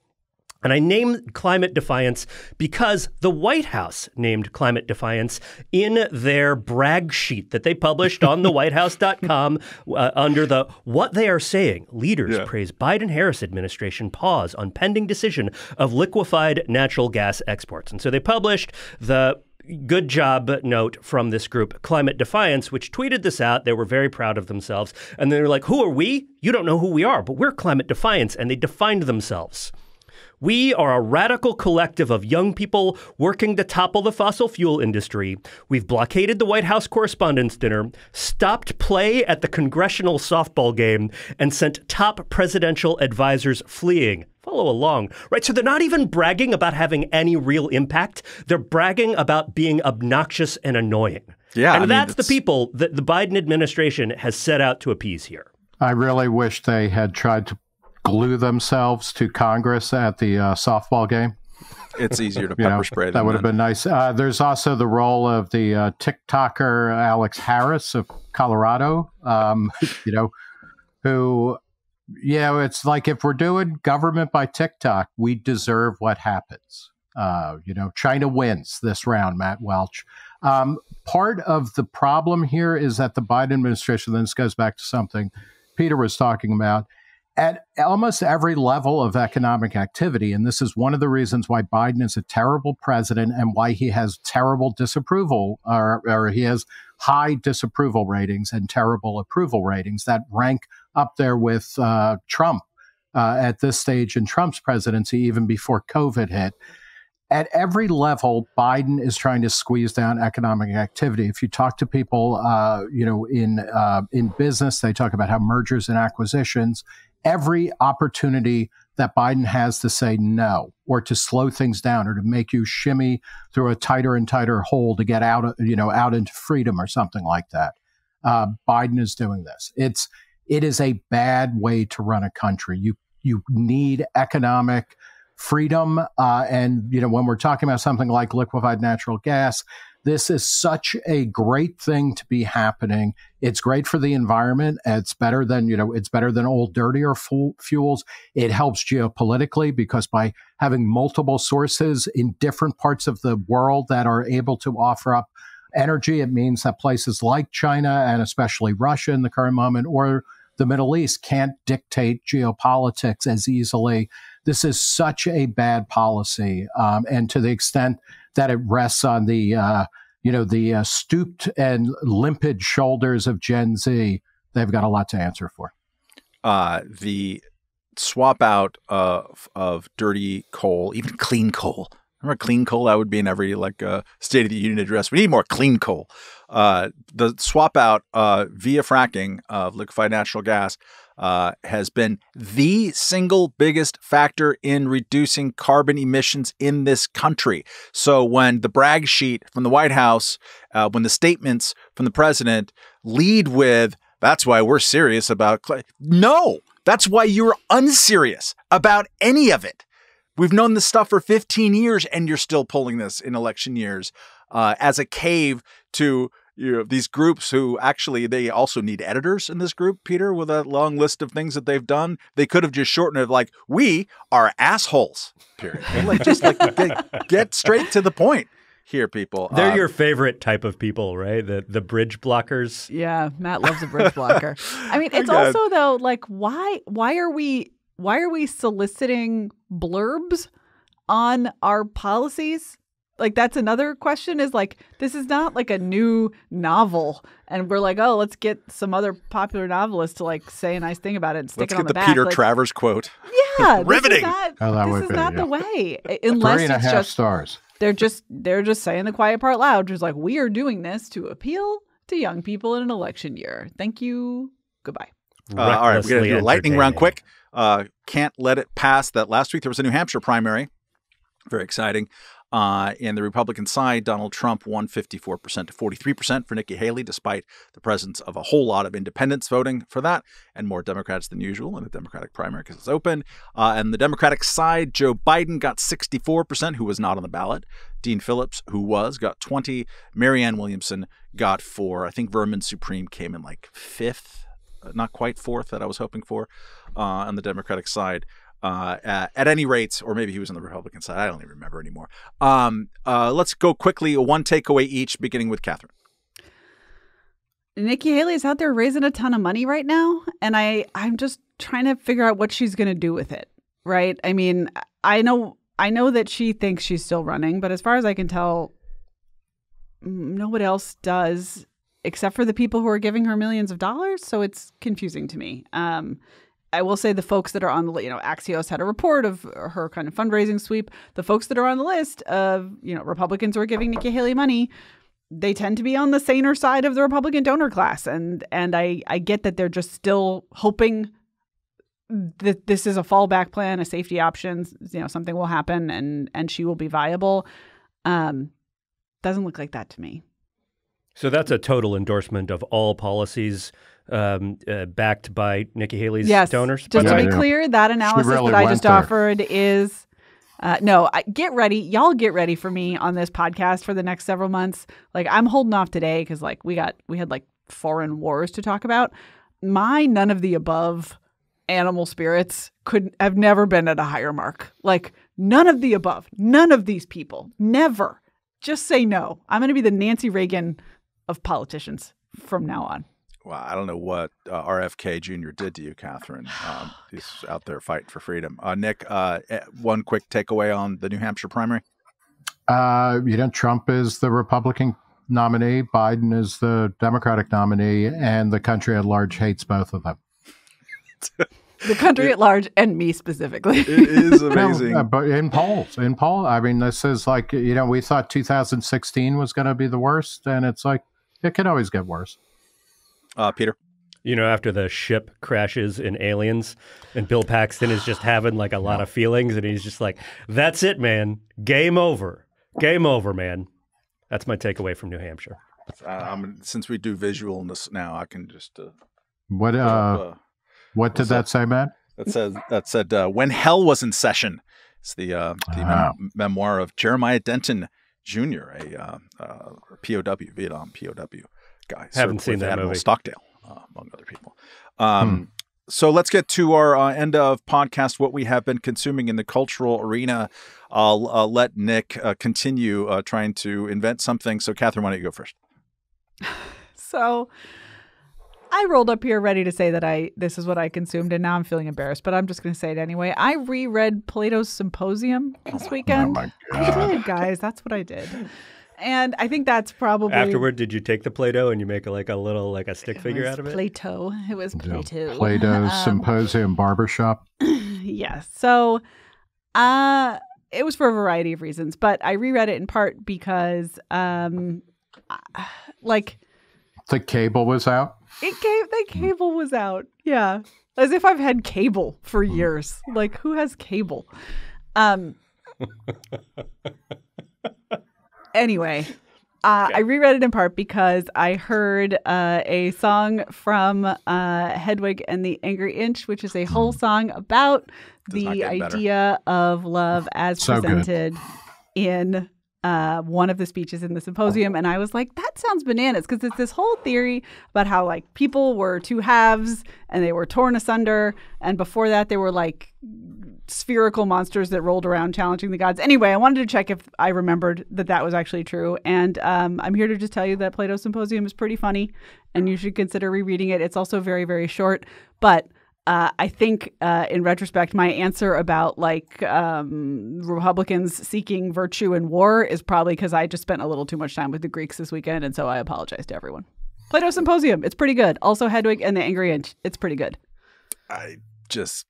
and I name climate defiance because the White House named climate defiance in their brag sheet that they published on the whitehouse.com uh, under the What They Are Saying. Leaders yeah. praise Biden Harris administration pause on pending decision of liquefied natural gas exports. And so they published the good job note from this group, Climate Defiance, which tweeted this out. They were very proud of themselves. And they were like, Who are we? You don't know who we are, but we're Climate Defiance. And they defined themselves. We are a radical collective of young people working to topple the fossil fuel industry. We've blockaded the White House Correspondents' Dinner, stopped play at the congressional softball game, and sent top presidential advisors fleeing. Follow along, right? So they're not even bragging about having any real impact. They're bragging about being obnoxious and annoying. Yeah. And I that's mean, the people that the Biden administration has set out to appease here. I really wish they had tried to glue themselves to Congress at the uh, softball game. It's easier to [laughs] pepper know, spray. That would have been nice. Uh, there's also the role of the uh, TikToker Alex Haraus of Colorado. Um, [laughs] you know, who, yeah, it's like if we're doing government by TikTok, we deserve what happens. Uh, you know, China wins this round, Matt Welch. Um, part of the problem here is that the Biden administration, then this goes back to something Peter was talking about, at almost every level of economic activity. And this is one of the reasons why Biden is a terrible president and why he has terrible disapproval, or, or he has high disapproval ratings and terrible approval ratings that rank up there with uh, Trump uh, at this stage in Trump's presidency, even before COVID hit. At every level, Biden is trying to squeeze down economic activity. If you talk to people, uh, you know, in uh, in business, they talk about how mergers and acquisitions every opportunity that Biden has to say no or to slow things down or to make you shimmy through a tighter and tighter hole to get out, of you know, out into freedom or something like that. Uh, Biden is doing this. It's it is a bad way to run a country. You you need economic freedom, uh, and you know when we're talking about something like liquefied natural gas, this is such a great thing to be happening. It's great for the environment. It's better than, you know, it's better than old, dirtier fu- fuels. It helps geopolitically because by having multiple sources in different parts of the world that are able to offer up energy, it means that places like China and especially Russia in the current moment or the Middle East can't dictate geopolitics as easily. This is such a bad policy. Um, and to the extent that it rests on the uh, you know the uh, stooped and limpid shoulders of Gen Z. They've got a lot to answer for. Uh, the swap out of of dirty coal, even clean coal. Remember clean coal? That would be in every like uh, State of the Union address. We need more clean coal. Uh, the swap out uh, via fracking of liquefied natural gas uh, has been the single biggest factor in reducing carbon emissions in this country. So when the brag sheet from the White House, uh, when the statements from the president lead with, that's why we're serious about. Cl-. No, that's why you're unserious about any of it. We've known this stuff for 15 years, and you're still pulling this in election years uh, as a cave to you know, these groups who actually they also need editors in this group, Peter, with a long list of things that they've done. They could have just shortened it like, we are assholes. Period. like just like get, get, straight to the point here, people. They're um, your favorite type of people, right? The the bridge blockers. Yeah, Matt loves a bridge blocker. I mean, [laughs] it's also though like why why are we why are we soliciting blurbs on our policies like that's another question is like this is not like a new novel. And we're like oh let's get some other popular novelist to like say a nice thing about it and stick let's it on the, the Peter like, Travers quote. [laughs] Yeah riveting this is not, oh, this is be, not yeah. the way. Unless Three and a it's half just stars. they're just they're just saying the quiet part loud just like we are doing this to appeal to young people in an election year. Thank you. Goodbye. Uh, all right we're gonna do a lightning round quick. Uh, can't let it pass that last week there was a new hampshire primary. Very exciting uh, in the Republican side, Donald Trump won 54% to 43% for Nikki Haley, despite the presence of a whole lot of independents voting for that and more Democrats than usual in the Democratic primary because it's open. Uh, and the Democratic side, Joe Biden got 64%, who was not on the ballot. Dean Phillips, who was, got 20. Marianne Williamson got four. I think Vermin Supreme came in like fifth, not quite fourth that I was hoping for uh, on the Democratic side. Uh, at, any rate, or maybe he was on the Republican side. I don't even remember anymore. Um, uh, let's go quickly, one takeaway each, beginning with Katherine. Nikki Haley is out there raising a ton of money right now, and I I'm just trying to figure out what she's going to do with it. Right? I mean, I know I know that she thinks she's still running, but as far as I can tell, nobody else does except for the people who are giving her millions of dollars. So it's confusing to me. Um, I will say the folks that are on the you know Axios had a report of her kind of fundraising sweep. The folks that are on the list of you know Republicans who are giving Nikki Haley money, they tend to be on the saner side of the Republican donor class, and and I I get that they're just still hoping that this is a fallback plan, a safety option. You know something will happen, and and she will be viable. Um, doesn't look like that to me. So that's a total endorsement of all policies um, uh, backed by Nikki Haley's yes. donors. Just to be clear, that analysis really that I just there. offered is uh, no. I, get ready, y'all. Get ready for me on this podcast for the next several months. Like I'm holding off today because like we got we had like foreign wars to talk about. My none of the above animal spirits could have never been at a higher mark. Like none of the above. None of these people. Never. Just say no. I'm going to be the Nancy Reagan of politicians from now on. Well, I don't know what uh, RFK Jr. did to you, Katherine. Um, [sighs] he's out there fighting for freedom. Uh, Nick, uh, one quick takeaway on the New Hampshire primary. Uh, you know, Trump is the Republican nominee, Biden is the Democratic nominee, and the country at large hates both of them. [laughs] The country at large and me specifically. It is [laughs] amazing. No, uh, but in polls, in poll, I mean, this is like you know, we thought 2016 was going to be the worst, and it's like it can always get worse. Uh, Peter. You know, after the ship crashes in Aliens, and Bill Paxton is just having like a lot of [sighs] feelings, and he's just like, "That's it, man. Game over. Game over, man." That's my takeaway from New Hampshire. Uh, I'm, since we do visualness now, I can just uh, What uh, uh, what did that say, man? that said that said uh, when hell was in session. It's the uh, the Ah. mem- memoir of Jeremiah Denton Jr., a uh, uh, POW, Vietnam POW guy. Haven't seen that Admiral movie. Stockdale, uh, among other people. Um, So let's get to our uh, end of podcast. What we have been consuming in the cultural arena. I'll uh, let Nick uh, continue uh, trying to invent something. So, Katherine, why don't you go first? [laughs] So I rolled up here ready to say that I this is what I consumed, and now I'm feeling embarrassed, but I'm just going to say it anyway. I reread Plato's Symposium this weekend. my I did, guys. That's what I did. And I think that's probably Afterward, did you take the Play-Doh and you make a, like a little like a stick it figure out of it? Plato. It was Plato. Play-Doh [laughs] Um, Symposium Barbershop. [laughs] yes. So uh it was for a variety of reasons, but I reread it in part because um like The cable was out. it gave the cable was out. Yeah. As if I've had cable for years. Like who has cable? Um [laughs] Anyway, uh, I reread it in part because I heard uh, a song from uh, Hedwig and the Angry Inch, which is a whole song about Does the better. idea of love as So good. presented in uh, one of the speeches in the symposium. And I was like, that sounds bananas because it's this whole theory about how like people were two halves and they were torn asunder. And before that, they were like spherical monsters that rolled around challenging the gods. Anyway, I wanted to check if I remembered that that was actually true. And um, I'm here to just tell you that Plato's Symposium is pretty funny and you should consider rereading it. It's also very, very short, but uh, I think, uh, in retrospect, my answer about like um, Republicans seeking virtue in war is probably because I just spent a little too much time with the Greeks this weekend, and so I apologize to everyone. Plato's Symposium, it's pretty good. Also, Hedwig and the Angry Inch, it's pretty good. I just.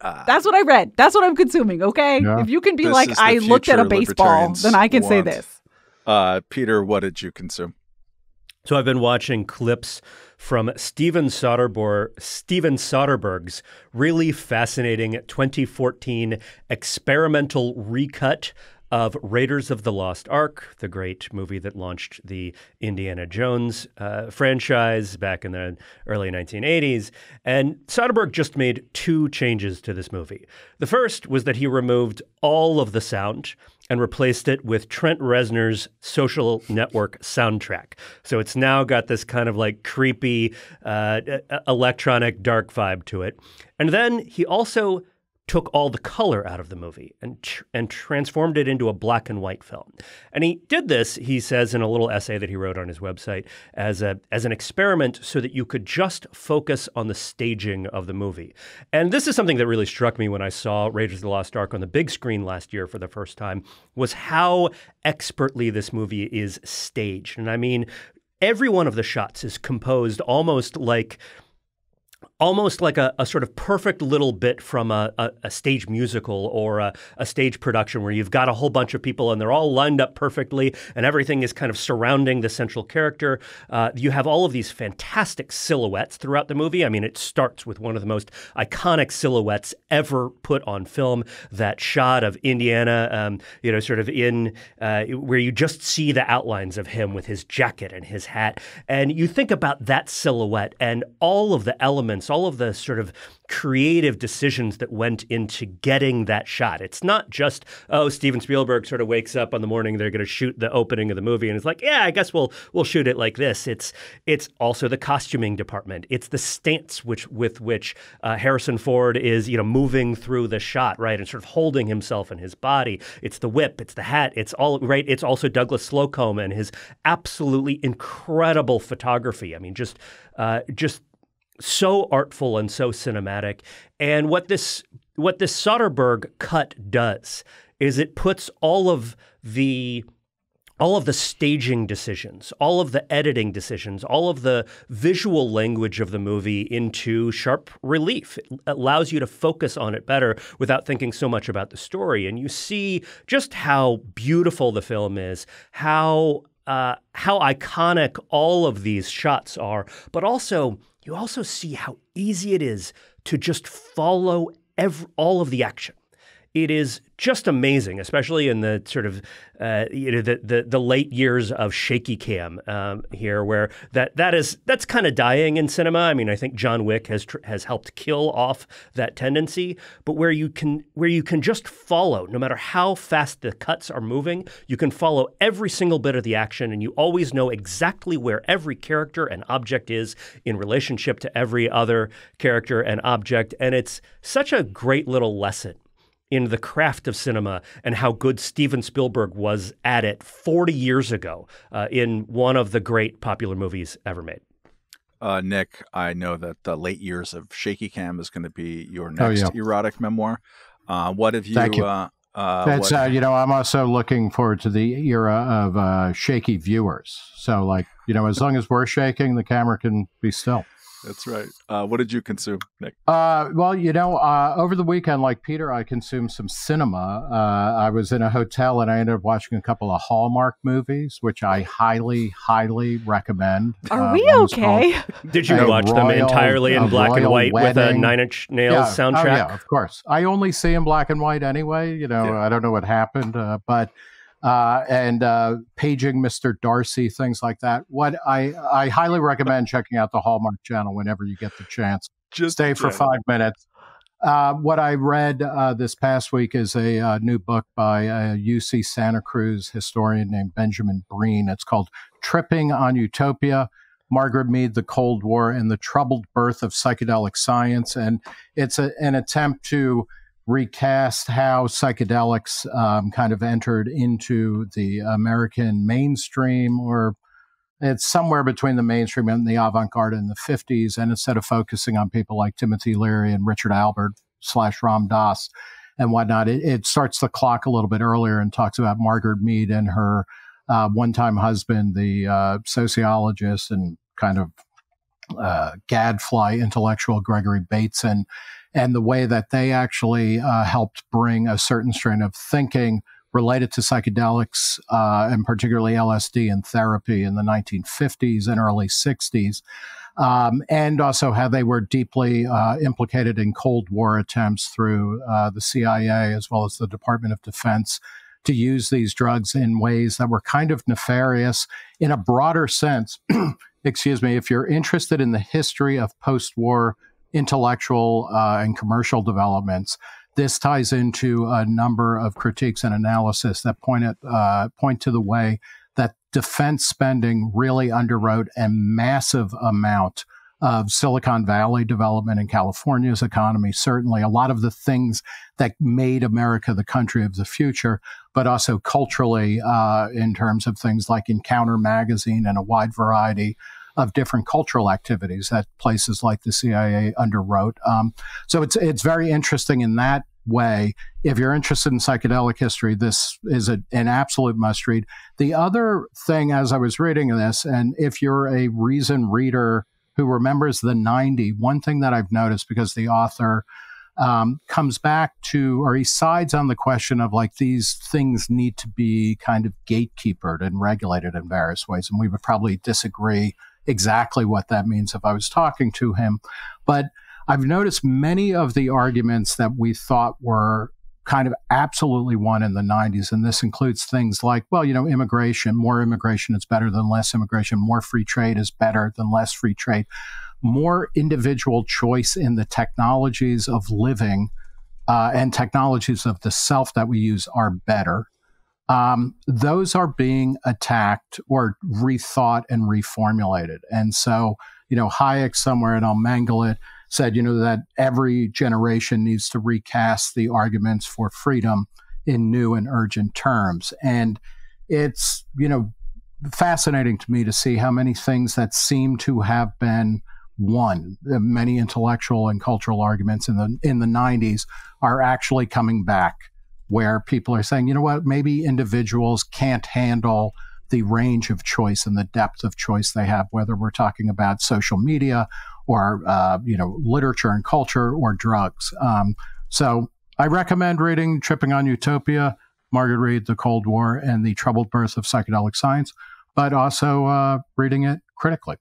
Uh, That's what I read. That's what I'm consuming. Okay, Yeah. if you can be This like, I looked at a baseball, then I can say this. uh, Peter, what did you consume? So I've been watching clips from Steven Soderbergh, Steven Soderbergh's really fascinating 2014 experimental recut of Raiders of the Lost Ark, the great movie that launched the Indiana Jones uh, franchise back in the early 1980s. And Soderbergh just made two changes to this movie. The first was that he removed all of the sound and replaced it with Trent Reznor's social network soundtrack. So it's now got this kind of like creepy uh, electronic dark vibe to it. And then he also took all the color out of the movie and tr- and transformed it into a black and white film. And he did this, he says in a little essay that he wrote on his website, as a as an experiment so that you could just focus on the staging of the movie. And this is something that really struck me when I saw Raiders of the Lost Ark on the big screen last year for the first time was how expertly this movie is staged. And I mean every one of the shots is composed almost like almost like a, a sort of perfect little bit from a, a, a stage musical or a, stage production where you've got a whole bunch of people and they're all lined up perfectly and everything is kind of surrounding the central character. Uh, you have all of these fantastic silhouettes throughout the movie. I mean, it starts with one of the most iconic silhouettes ever put on film. That shot of Indiana, um, you know, sort of in uh, where you just see the outlines of him with his jacket and his hat. And you think about that silhouette and all of the elements, all of the sort of creative decisions that went into getting that shot. It's not just, oh, Steven Spielberg sort of wakes up on the morning they're going to shoot the opening of the movie and it's like, yeah, I guess we'll we'll shoot it like this. It's it's also the costuming department. It's the stance which with which uh, Harrison Ford is, you know, moving through the shot, right, and sort of holding himself and his body. It's the whip, it's the hat, it's all right. It's also Douglas Slocombe and his absolutely incredible photography. I mean, just uh, just so artful and so cinematic. And what this what this Soderbergh cut does is it puts all of the all of the staging decisions, all of the editing decisions, all of the visual language of the movie into sharp relief. It allows you to focus on it better without thinking so much about the story. And you see just how beautiful the film is, how uh, how iconic all of these shots are, but also you also see how easy it is to just follow every, all of the action. It is just amazing, especially in the sort of uh, you know the, the the late years of shaky cam um, here, where that that is that's kind of dying in cinema. I mean, I think John Wick has tr- has helped kill off that tendency, but where you can where you can just follow, no matter how fast the cuts are moving, you can follow every single bit of the action, and you always know exactly where every character and object is in relationship to every other character and object, and it's such a great little lesson in the craft of cinema and how good Steven Spielberg was at it 40 years ago uh, in one of the great popular movies ever made. Uh, Nick, I know that the late years of Shaky Cam is going to be your Oh, next yeah. erotic memoir. Uh, what have you? Thank you. Uh, uh, That's what- uh, you know I'm also looking forward to the era of uh, shaky viewers. So like you know as long as we're shaking, the camera can be still. That's right. Uh, what did you consume, Nick? Uh, well, you know, uh, over the weekend, like Peter, I consumed some cinema. Uh, I was in a hotel and I ended up watching a couple of Hallmark movies, which I highly, highly recommend. Are Uh, we one called- okay? Did you A watch them entirely in black and royal white with a. Nine Inch Nails yeah. soundtrack? Oh, yeah, of course. I only see in black and white anyway. You know, Yeah. I don't know what happened, uh, but uh, and uh, paging Mr. Darcy, things like that. What I I highly recommend checking out the Hallmark Channel whenever you get the chance. Just Stay for five minutes. Uh, what I read uh, this past week is a uh, new book by a UC Santa Cruz historian named Benjamin Breen. It's called Tripping on Utopia Margaret Mead, The Cold War, and the Troubled Birth of Psychedelic Science. And it's a, an attempt to recast how psychedelics um, kind of entered into the American mainstream or it's somewhere between the mainstream and the avant-garde in the 50s and instead of focusing on people like timothy leary and Richard Alpert slash ram dass and whatnot it, it, starts the clock a little bit earlier and talks about margaret mead and her uh, one-time husband the uh, sociologist and kind of uh, gadfly intellectual gregory bateson and the way that they actually uh, helped bring a certain strain of thinking related to psychedelics, uh, and particularly LSD and therapy in the 1950s and early 60s. Um, and also how they were deeply uh, implicated in Cold War attempts through uh, the CIA as well as the Department of Defense to use these drugs in ways that were kind of nefarious in a broader sense. [clears throat] Excuse me, if you're interested in the history of post war intellectual uh, and commercial developments, this ties into a number of critiques and analysis that point at, uh, point to the way that defense spending really underwrote a massive amount of Silicon Valley development in California's economy. Certainly, a lot of the things that made America the country of the future, but also culturally, uh, in terms of things like Encounter magazine and a wide variety of different cultural activities that places like the CIA underwrote. Um, so it's it's very interesting in that way. If you're interested in psychedelic history, this is a, an absolute must read. The other thing, as I was reading this, and if you're a Reason reader who remembers the 90, one thing that I've noticed because the author um, comes back to, or he sides on the question of like these things need to be kind of gatekeepered and regulated in various ways. And we would probably disagree exactly what that means if I was talking to him. But I've noticed many of the arguments that we thought were kind of absolutely won in the 90s. And this includes things like, well, you know, immigration, more immigration is better than less immigration, more free trade is better than less free trade, more individual choice in the technologies of living uh, and technologies of the self that we use are better um, those are being attacked or rethought and reformulated. And so, you know, Hayek somewhere, and I'll mangle it, said, you know, that every generation needs to recast the arguments for freedom in new and urgent terms. And it's, you know, fascinating to me to see how many things that seem to have been won, many intellectual and cultural arguments in the in the 90s are actually coming back where people are saying, you know what, maybe individuals can't handle the range of choice and the depth of choice they have, whether we're talking about social media or uh, you know literature and culture or drugs. Um, so I recommend reading "Tripping on Utopia," Margaret Mead, "The Cold War," and the troubled birth of psychedelic science, but also uh, reading it critically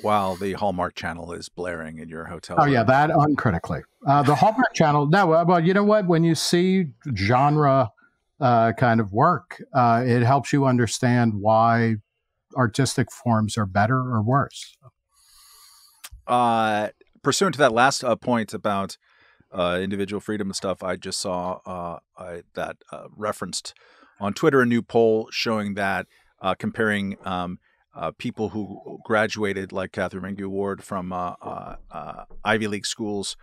while the Hallmark Channel is blaring in your hotel. Oh room. yeah, that uncritically. Uh, the Hallmark Channel. No, uh, well, you know what? When you see genre uh, kind of work, uh, it helps you understand why artistic forms are better or worse. Uh, pursuant to that last uh, point about individual freedom and stuff, I just saw I, that referenced on Twitter a new poll showing that comparing. Um, uh, people who graduated, like Katherine Mangu Ward from uh, uh, uh Ivy League schools,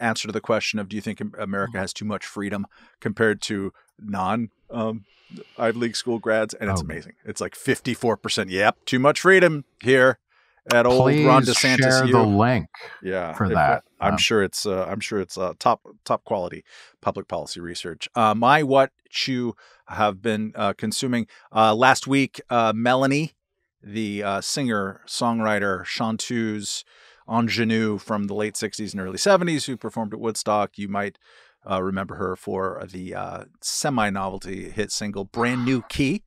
answer to the question of Do you think America mm-hmm. has too much freedom compared to non um, Ivy League school grads? And it's oh. amazing. It's like 54%. Yep, too much freedom here at old Please Ron DeSantis. Share the link. Yeah, for that. I'm um, sure it's uh, I'm sure it's uh, top top quality public policy research. Uh, my what you have been uh, consuming uh, last week. Uh, Melanie, the singer songwriter chanteuse ingenue from the late '60s and early '70s, who performed at Woodstock. You might remember her for the semi novelty hit single "Brand New Key."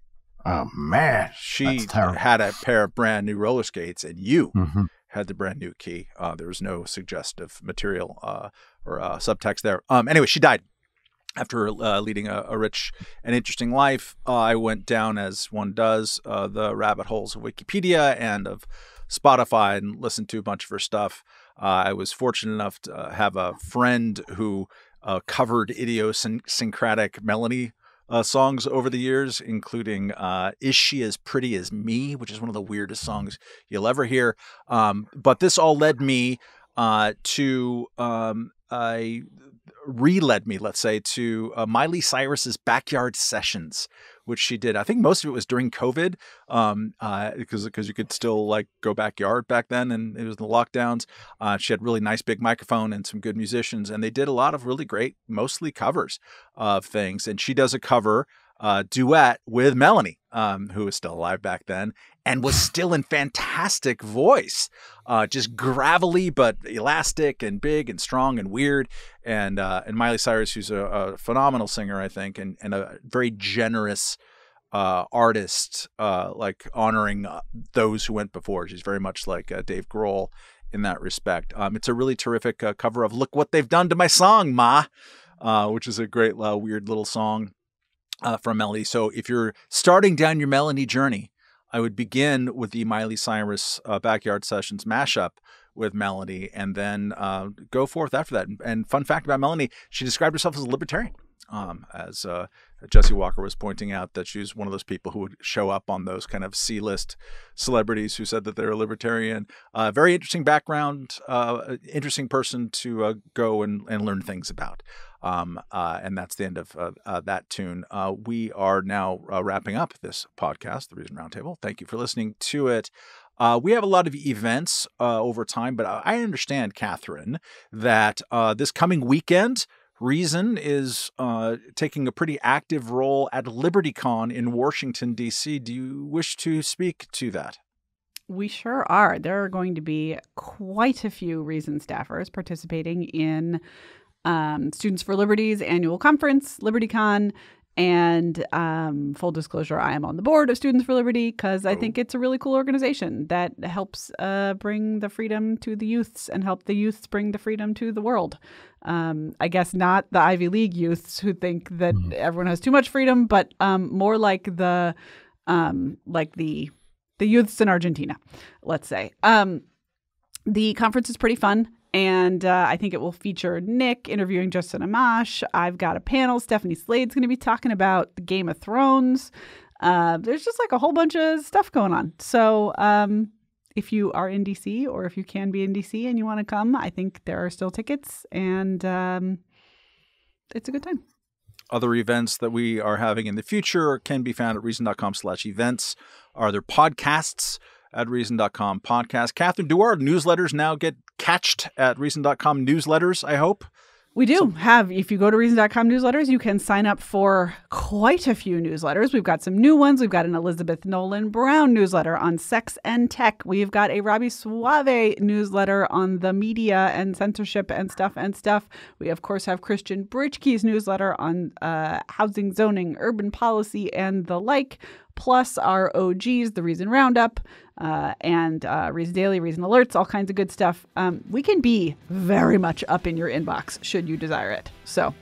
Oh man, she had a pair of brand new roller skates, and you mm-hmm. Had the brand new key. Uh, there was no suggestive material uh, or uh, subtext there. Um, anyway, she died after uh, leading a, a, rich and interesting life. Uh, I went down, as one does, uh, the rabbit holes of Wikipedia and of Spotify, and listened to a bunch of her stuff. I was fortunate enough to have a friend who covered idiosyncratic Melanie uh, songs over the years, including uh, Is She As Pretty As Me, which is one of the weirdest songs you'll ever hear. Um, but this all led me uh, to, um, I re led me, let's say, to uh, Miley Cyrus's Backyard Sessions, which she did. I think most of it was during COVID, um, uh, because because you could still like go backyard back then, and it was the lockdowns. Uh, she had really nice big microphone and some good musicians, and they did a lot of really great, mostly covers of things. And she does a cover uh, duet with Melanie, um, who was still alive back then and was still in fantastic voice, uh, just gravelly but elastic and big and strong and weird. And uh, and Miley Cyrus, who's a, a, phenomenal singer, I think, and and a very generous uh, artist, uh, like honoring uh, those who went before. She's very much like uh, Dave Grohl in that respect. Um, it's a really terrific cover of "Look What They've Done to My Song, Ma," which is a great, weird little song from Melody. So if you're starting down your Melanie journey, I would begin with the Miley Cyrus uh, Backyard Sessions mashup with Melanie and then uh, go forth after that. And fun fact about Melanie, she described herself as a libertarian. Um, as uh, Jesse Walker was pointing out, that she was one of those people who would show up on those kind of C-list celebrities who said that they're a libertarian. Uh, very interesting background, uh, interesting person to uh, go and, and learn things about. Um, uh, and that's the end of uh, uh, that tune. Uh, we are now uh, wrapping up this podcast, The Reason Roundtable. Thank you for listening to it. Uh, we have a lot of events over time, but I understand, Katherine, that this coming weekend, Reason is taking a pretty active role at LibertyCon in Washington, D.C. Do you wish to speak to that? We sure are. There are going to be quite a few Reason staffers participating in um, Students for Liberty's annual conference, LibertyCon. And um, full disclosure, I am on the board of Students for Liberty because I think it's a really cool organization that helps uh, bring the freedom to the youths and help the youths bring the freedom to the world. Um, I guess not the Ivy League youths who think that mm-hmm. everyone has too much freedom, but um, more like the um, like the the youths in Argentina, let's say. Um, the conference is pretty fun. And uh, I think it will feature Nick interviewing Justin Amash. I've got a panel. Stephanie Slade's going to be talking about the Game of Thrones. Uh, there's just like a whole bunch of stuff going on. So um, if you are in DC or if you can be in DC and you want to come, I think there are still tickets and um, it's a good time. Other events that we are having in the future can be found at reason.com slash events. Are there podcasts? At reason.com podcast. Katherine, do our newsletters now get catched at reason.com newsletters, I hope? We do so, have, if you go to reason.com newsletters, you can sign up for quite a few newsletters. We've got some new ones. We've got an Elizabeth Nolan Brown newsletter on sex and tech. We've got a Robby Soave newsletter on the media and censorship and stuff and stuff. We, of course, have Christian Britschgi's newsletter on uh, housing, zoning, urban policy, and the like plus our OGs, the Reason Roundup, uh, and uh, Reason Daily, Reason Alerts, all kinds of good stuff. Um, we can be very much up in your inbox should you desire it. So,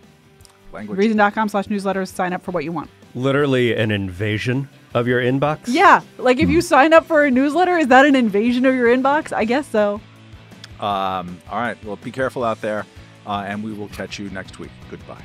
Language. reason.com slash newsletters, sign up for what you want. Literally an invasion of your inbox? Yeah. Like if you sign up for a newsletter, is that an invasion of your inbox? I guess so. Um, all right. Well, be careful out there, uh, and we will catch you next week. Goodbye.